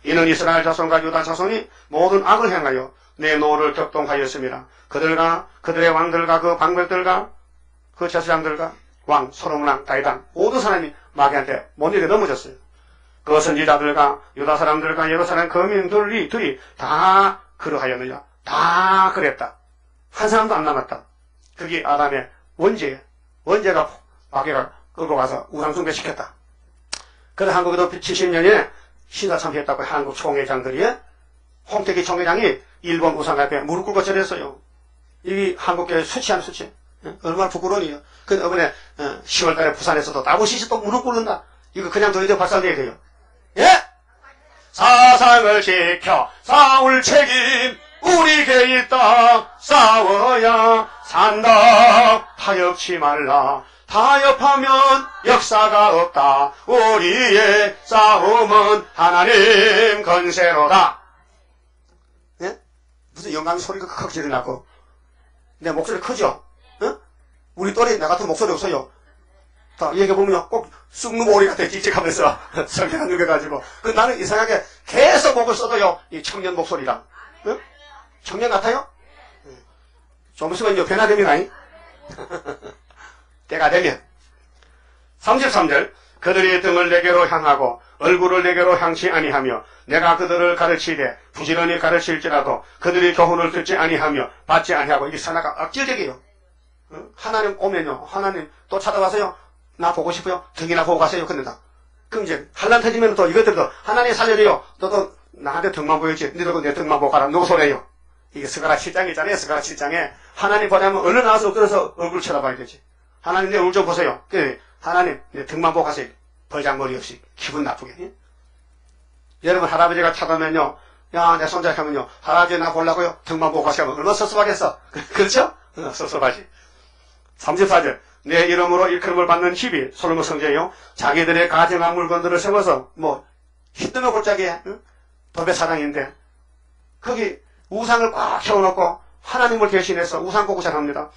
이는 이스라엘 자손과 유다 자손이 모든 악을 행하여 내 노를 격동하였습니다. 그들과 그들의 왕들과 그 방백들과 그 제사장들과 왕, 소롱랑, 다이당 모든 사람이 마귀한테 못 이겨 넘어졌어요. 그 선지자들과 유다 사람들과 예루살렘 거민들이 들이 다 그러하였느냐. 다 그랬다. 한 사람도 안 남았다. 그게 아담의 원죄, 원죄가 마귀가 끌고 가서 우상숭배 시켰다. 그래서 한국에도 70년에 신사참회했다고 한국 총회장들이 홍태기 총회장이 일본 우상 앞에 무릎 꿇고 절했어요. 이 한국교회 수치한 수치. 얼마나 부끄러워요. 그 이번에 10월달에 부산에서도 나보시시 또 무릎 꿇는다. 이거 그냥 너희들 발산돼야 돼요. 예? 사상을 지켜 싸울 책임 우리게 있다 싸워야 산다 타협치 말라 타협하면 역사가 없다 우리의 싸움은 하나님 건세로다 예? 무슨 영광 소리가 크게 지르나고 내 목소리 크죠? 어? 우리 또래 나 같은 목소리 없어요 다 얘기해보면 꼭 쑥누모리 같아 찝찝하면서 성경 읽어가지고 그 나는 이상하게 계속 목을 써도요 이 청년 목소리랑 어? 청년 같아요? 좀 있으면 변화됩니다. 때가 되면 33절 그들이 등을 내게로 향하고 얼굴을 내게로 향치 아니하며 내가 그들을 가르치되 부지런히 가르칠지라도 그들이 교훈을 듣지 아니하며 받지 아니하고 이게 사나가 악질적이에요. 어? 하나님 오면요. 하나님 또 찾아와서요. 나 보고 싶어요. 등이나 보고 가세요. 그런다. 그럼 이제 환란 터지면 또 이것들도 하나님 살려줘요. 너도 나한테 등만 보였지. 너도 내 등만 보고 가라. 누구 소리예요? 이게 스가랴 7장이잖아요. 스가랴 7장에 하나님 보자면 얼른 나와서 그래서 얼굴 쳐다봐야 되지. 하나님 내 얼굴 좀 보세요. 그 하나님 내 등만 보고 가세요. 버르장머리 없이 기분 나쁘게. 예? 여러분 할아버지가 찾아오면요. 야, 내 손자 하면요. 할아버지 나 보려고요. 등만 보고 가시면 얼마나 섭섭하겠어. 그렇죠? 어, 섭섭하지. 34절. 내 이름으로 일컬음을 받는 집이 솔로몬 성전이요. 자기들의 가정한 물건들을 세워서 뭐 히트면 골짜기에 응? 법의 사당인데 거기 우상을 꽉 채워놓고 하나님을 대신해서 우상 고구 시작합니다.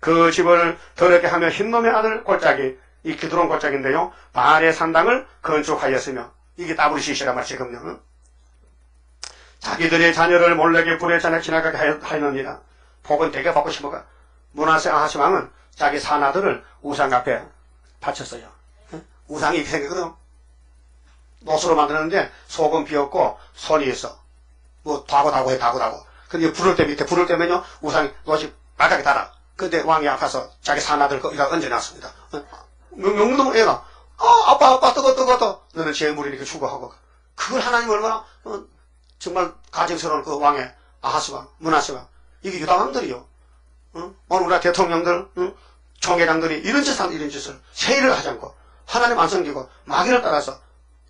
그 집을 더럽게 하며 흰놈의 아들 골짜기 이 기드론 골짜기인데요. 바알의 산당을 건축하였으며 이게 따브리시시란 말이거든요. 자기들의 자녀를 몰래게 불에 전에 지나가게 하였느니라. 복은 되게 받고 싶어가 문하세 아하시 왕은 자기 사나들을 우상 앞에 바쳤어요. 우상이 이렇게 생겼거든. 노수로 만드는데 속은 비었고 손이 있어. 뭐 다고 다고 해 다고 다고. 근데 불을 때 밑에 불을 때면요 우상이 노시 바닥에 달아. 근데 왕이 아파서 자기 사나들 거기다 얹어놨습니다. 명동 애가 아 아빠 아빠 뜨거 뜨거 뜨거 너는 재물이 이렇게 죽어하고 그걸 하나님 얼마나 어, 정말 가증스러운 그 왕의 아하스왕 문하스왕 이게 유다왕들이요. 어? 오늘 우리가 대통령들 어? 총회장들이 이런 짓을 이런 짓을 세일을 하지 않고 하나님 안 섬기고 마귀를 따라서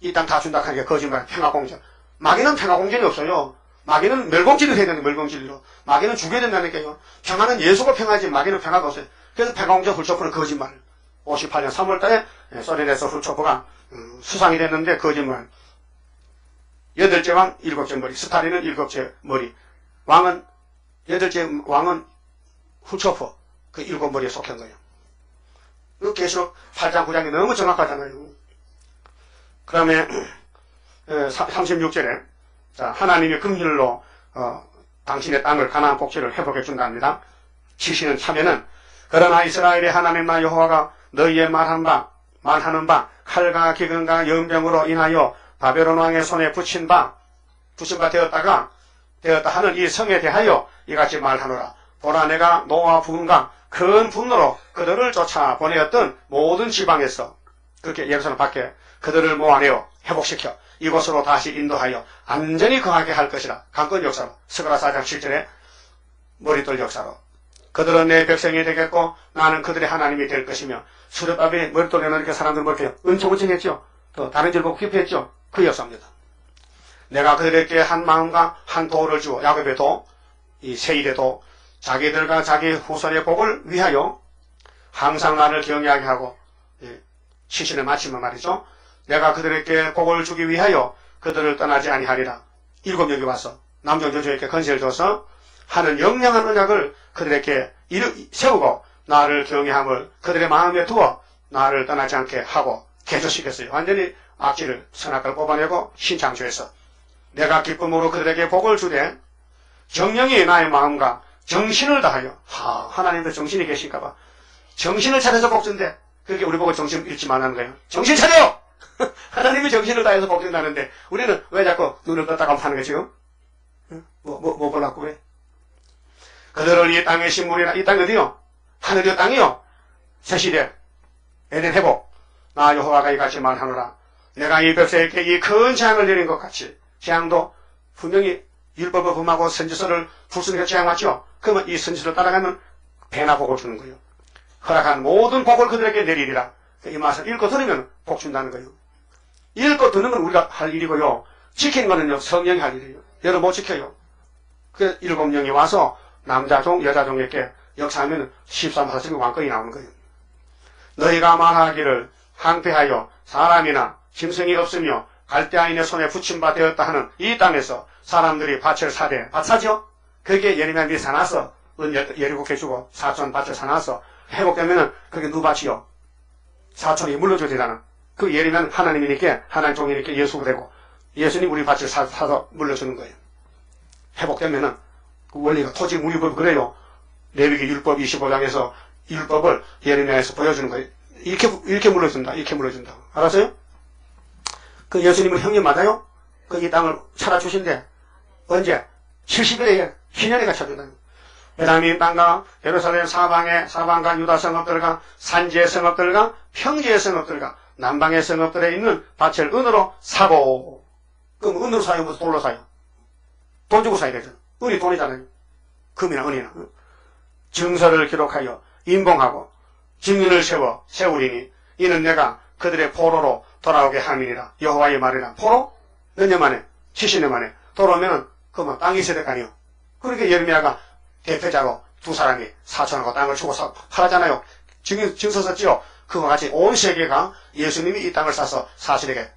이 땅 다 준다 게 거짓말 평화공전 마귀는 평화공전이 없어요. 마귀는 멸공진을 해야 되는 멸공진리로 마귀는 죽여야 된다니까요. 평화는 예수가 평화지 마귀는 평화가 없어요. 그래서 평화공전 훌초프는 거짓말 58년 3월 달에 소련에서 훌초프가 음, 수상이 됐는데 거짓말 여덟째 왕 일곱째 머리 스타린은 일곱째 머리 왕은 여덟째 왕은 훌초프 그 일곱 머리에 속한 거예요. 그 계시록 8장 9장이 너무 정확하잖아요. 그 다음에 36절에 자, 하나님이 금일로 어, 당신의 땅을 가나안 복지를 회복해 준답니다. 치시는 참에는 그러나 이스라엘의 하나님 나 여호와가 너희의 말한 바 말하는 바 칼과 기근과 연병으로 인하여 바벨론 왕의 손에 붙인 바 붙인 바 되었다가 되었다 하는 이 성에 대하여 이같이 말하노라. 보라 내가 노아 부흥과 큰 분노로 그들을 쫓아 보내었던 모든 지방에서 그렇게 예루살렘 밖에 그들을 모아내어 회복시켜 이곳으로 다시 인도하여 안전히 거하게 할 것이라. 강권 역사로. 스가라 4장 7절에 머리돌 역사로. 그들은 내 백성이 되겠고 나는 그들의 하나님이 될 것이며 수렵밥이 머리돌에 넣으니까 사람들 뭐이렇게 은총은총했죠. 또 다른 줄 보고 기피했죠. 그 역사입니다. 내가 그들에게 한 마음과 한 도를 주어 야곱의 도, 이 세일의 도, 자기들과 자기 후손의 복을 위하여 항상 나를 경외하게 하고 시신을 마치면 말이죠. 내가 그들에게 복을 주기 위하여 그들을 떠나지 아니하리라. 일곱 명이 와서 남종 조조에게 건세를 줘서 하는 영영한 언약을 그들에게 세우고 나를 경외함을 그들의 마음에 두어 나를 떠나지 않게 하고 개조시켰어요. 완전히 악질을 선악을 뽑아내고 신창조해서 내가 기쁨으로 그들에게 복을 주되 정령이 나의 마음과 정신을 다하여 하, 하나님도 정신이 계신가 봐. 정신을 차려서 복준대. 그렇게 우리 보고 정신 잃지 말라는 거예요. 정신 차려! 하나님이 정신을 다해서 복준다는데 우리는 왜 자꾸 눈을 떴다가 파는 거지요? 뭐, 뭐, 뭐 보려고 그래? 그들을 이 땅의 식물이라, 이 땅이 어디요? 하늘이요, 땅이요? 새 시대, 에덴 회복. 나 여호와가 이같이 말하노라. 내가 이 백성에게 이 큰 재앙을 내린 것 같이 재앙도 분명히 율법을 범하고 선지서를 불순하게 재앙 왔죠? 그러면 이 선지서를 따라가면 배나 복을 주는 거예요. 허락한 모든 복을 그들에게 내리리라. 이 말을 읽고 들으면 복 준다는 거예요. 읽고 듣는 건 우리가 할 일이고요. 지키는 거는요, 성령이 할 일이에요. 여러분 못 지켜요. 그 일곱 명이 와서 남자종, 여자종에게 역사하면 13사슴이 왕권이 나오는 거예요. 너희가 말하기를 항폐하여 사람이나 짐승이 없으며 갈대아인의 손에 붙임 바 되었다 하는 이 땅에서 사람들이 밭을 사대. 밭 사죠? 그게 예리미야 미리 사놔서 열일곱 개 주고 사촌 밭을 사놔서 회복되면은 그게 누밭이요. 사촌이 물러줘야 되잖아. 그 예리면 하나님이니까 하나님 종이니까 예수가 되고 예수님 우리 밭을 사, 사서 물려주는 거예요. 회복되면은 그 원리가 토지 무리법 그래요. 레위기 율법 25장에서 율법을 예레미야에서 보여주는 거예요. 이렇게 이렇게 물려준다. 이렇게 물려준다. 알았어요? 그 예수님은 형님 맞아요? 그 이 땅을 살아주신대. 언제? 70일에 희년에 갇혀준다. 베라민 땅과 예루살렘 사방의 사방과 유다 성읍들과 산지의 성읍들과 평지의 성읍들과 남방의 성읍들에 있는 밭을 은으로 사고 그럼 은으로 사요 무슨 돌로 사요? 돈 주고 사야 되죠. 은이 돈이잖아요. 금이나 은이나. 증서를 기록하여 인봉하고 증인을 세워 세우리니 이는 내가 그들의 포로로 돌아오게 함이니라. 여호와의 말이라. 포로? 몇 년 만에? 70년 만에. 돌아오면은 그만 땅이 있어야 될거 아니에요. 그렇게 예르미야가 대표자로 두 사람이 사천하고 땅을 주고 사, 팔았잖아요. 증인, 증서 썼지요. 그와 같이 온 세계가 예수님이 이 땅을 사서 사실에게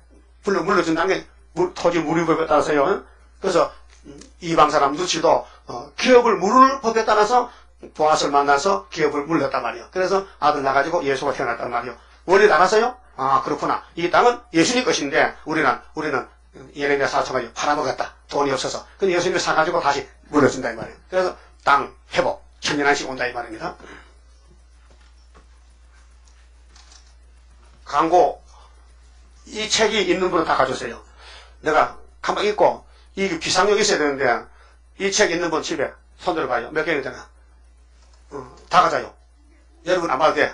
불러 물려준다는 게 물- 토지 무료법에 따라서요. 응? 그래서 음, 이방 사람 누치도 어, 기업을 물을 법에 따라서 보아스를 만나서 기업을 물렸단 말이에요. 그래서 아들 나가지고 예수가 태어났단 말이에요. 원래 나가서요? 아 그렇구나. 이 땅은 예수님 것인데 우리는 우리는 예레미야 4초가 팔아먹었다. 돈이 없어서. 근데 예수님이 사가지고 다시 물려준다 이 말이에요. 그래서 땅 회복 천년한씩 온다 이 말입니다. 광고 이 책이 있는 분은 다 가져오세요. 내가 가만 읽고 이 비상력이 있어야 되는데 이 책 있는 분 집에 손들어 봐요. 몇 개나 되나? 어, 다 가져요. 여러분 안 봐도 돼.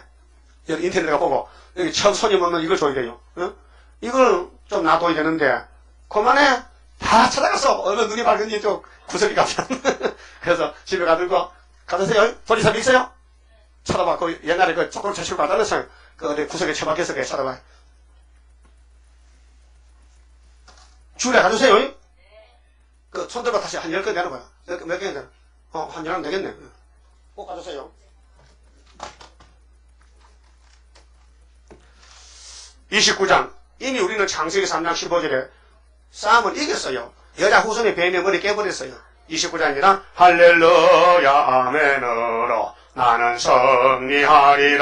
여기 인터넷에 보고 여기 처음 손님 오면 이걸 줘야 돼요. 어? 이걸 좀 놔둬야 되는데 그만해 다 찾아가서 어느 눈이 밝은지 좀 구석이 가면 그래서 집에 가들고 가드세요. 도리삽 있어요? 찾아봐. 그 옛날에 그 조금 쳐치고 가다면서 그 어디 구석에 처박혀서 그 찾아봐. 줄에 가주세요. 그 손들고 다시 한 10개 내려봐요. 몇, 개- 몇 개, 내려? 어, 한 10개 되겠네. 꼭 가주세요. 29장. 이미 우리는 창세기 3장 15절에 싸움을 이겼어요. 여자 후손의 뱀의 머리 깨버렸어요. 29장이라 할렐루야 아멘으로 나는 승리하리라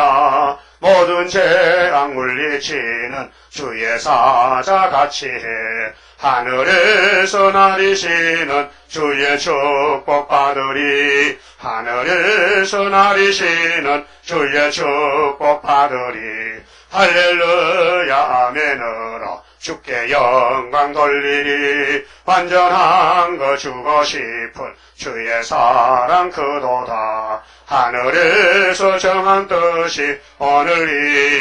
모든 죄악 물리치는 주의 사자같이 해 하늘에서 나리시는 주의 축복 받으리 하늘에서 나리시는 주의 축복 받으리 할렐루야 아멘으로 주께 영광 돌리리 완전한 거 주고 싶은 주의 사랑 그도다. 하늘에서 정한 뜻이 오늘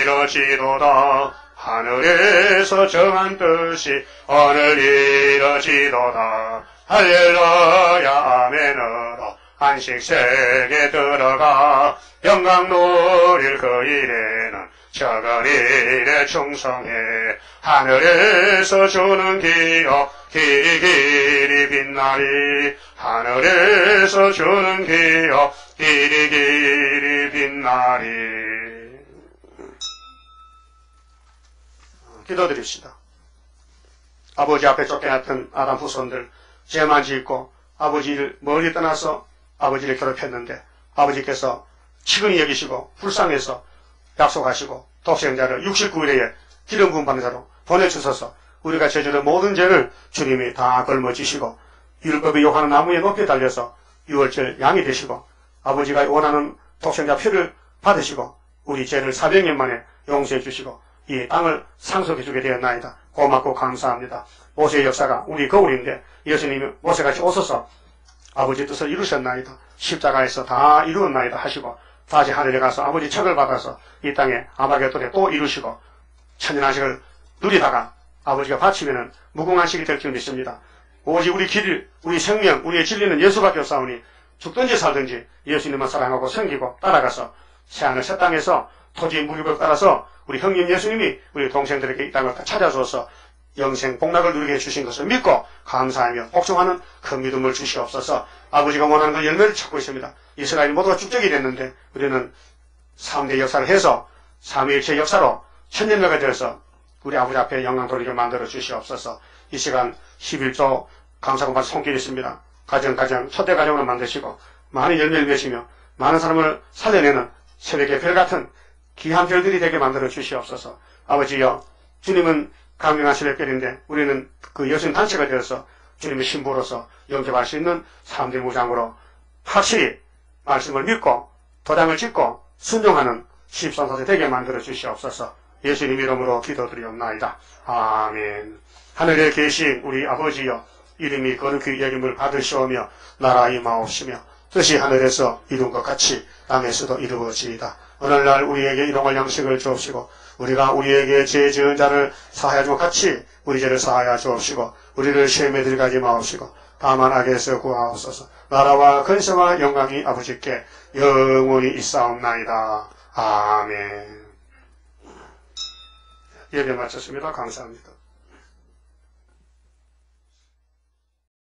이루어지도다. 하늘에서 정한 뜻이 오늘 이루어지도다. 할렐루야 아멘으로 안식 세계 들어가 영광 누릴 그 일에는 적은 일에 충성해 하늘에서 주는 기억 길이 길이 빛나리 하늘에서 주는 기억 길이 길이 빛나리 기도드립시다. 아버지 앞에 쫓겨났던 아담 후손들 죄만 짓고 아버지를 멀리 떠나서 아버지를 괴롭혔는데 아버지께서 치근히 여기시고 불쌍해서 약속하시고 독생자를 69일에 기름 받는 자로 보내주셔서 우리가 저지른 모든 죄를 주님이 다 걸머지시고 율법이 욕하는 나무에 높이 달려서 유월절 양이 되시고 아버지가 원하는 독생자 피를 받으시고 우리 죄를 400년 만에 용서해 주시고 이 땅을 상속해 주게 되었나이다. 고맙고 감사합니다. 모세의 역사가 우리 거울인데 예수님이 모세같이 오셔서 아버지 뜻을 이루셨나이다. 십자가에서 다 이루었나이다 하시고 다시 하늘에 가서 아버지 척을 받아서 이 땅에 아마겟돈에 또 이루시고 천년한식을 누리다가 아버지가 바치면은 무궁한식이 될 줄 믿습니다. 오직 우리 길, 우리 생명, 우리의 진리는 예수밖에 없사오니 죽든지 살든지 예수님만 사랑하고 섬기고 따라가서 새하늘 새 땅에서 토지 무릎을 따라서 우리 형님 예수님이 우리 동생들에게 이 땅을 찾아줘서 영생 복락을 누리게 해주신 것을 믿고 감사하며 복종하는 그 믿음을 주시옵소서 아버지가 원하는 그 열매를 찾고 있습니다. 이스라엘 모두가 축적이 됐는데 우리는 3대 역사를 해서 삼위일체 역사로 천년매가 되어서 우리 아버지 앞에 영광 돌리게 만들어 주시옵소서 이 시간 11조 감사공반 손길이 있습니다. 가정 가정 초대 가정으로 만드시고 많은 열매를 맺으며 많은 사람을 살려내는 새벽의 별 같은 귀한 별들이 되게 만들어 주시옵소서 아버지여 주님은 강력한 새벽별인데 우리는 그 여신 단체가 되어서 주님의 신부로서 영접할 수 있는 사람들 무장으로 확실히 말씀을 믿고 도장을 찍고 순종하는 십선사세 되게 만들어 주시옵소서 예수님 이름으로 기도드리옵나이다. 아멘. 하늘에 계신 우리 아버지여 이름이 거룩히 여김을 받으시오며 나라 임하옵시며 뜻이 하늘에서 이룬 것 같이 땅에서도 이루어지이다. 오늘날 우리에게 일용할 양식을 주옵시고 우리가 우리에게 죄 지은 자를 사하여 주고 같이 우리 죄를 사하여 주옵시고 우리를 시험에 들어가지 마옵시고 다만 악에서 구하옵소서 나라와 근세와 영광이 아버지께 영원히 있사옵나이다. 아멘 예배 마쳤습니다. 감사합니다.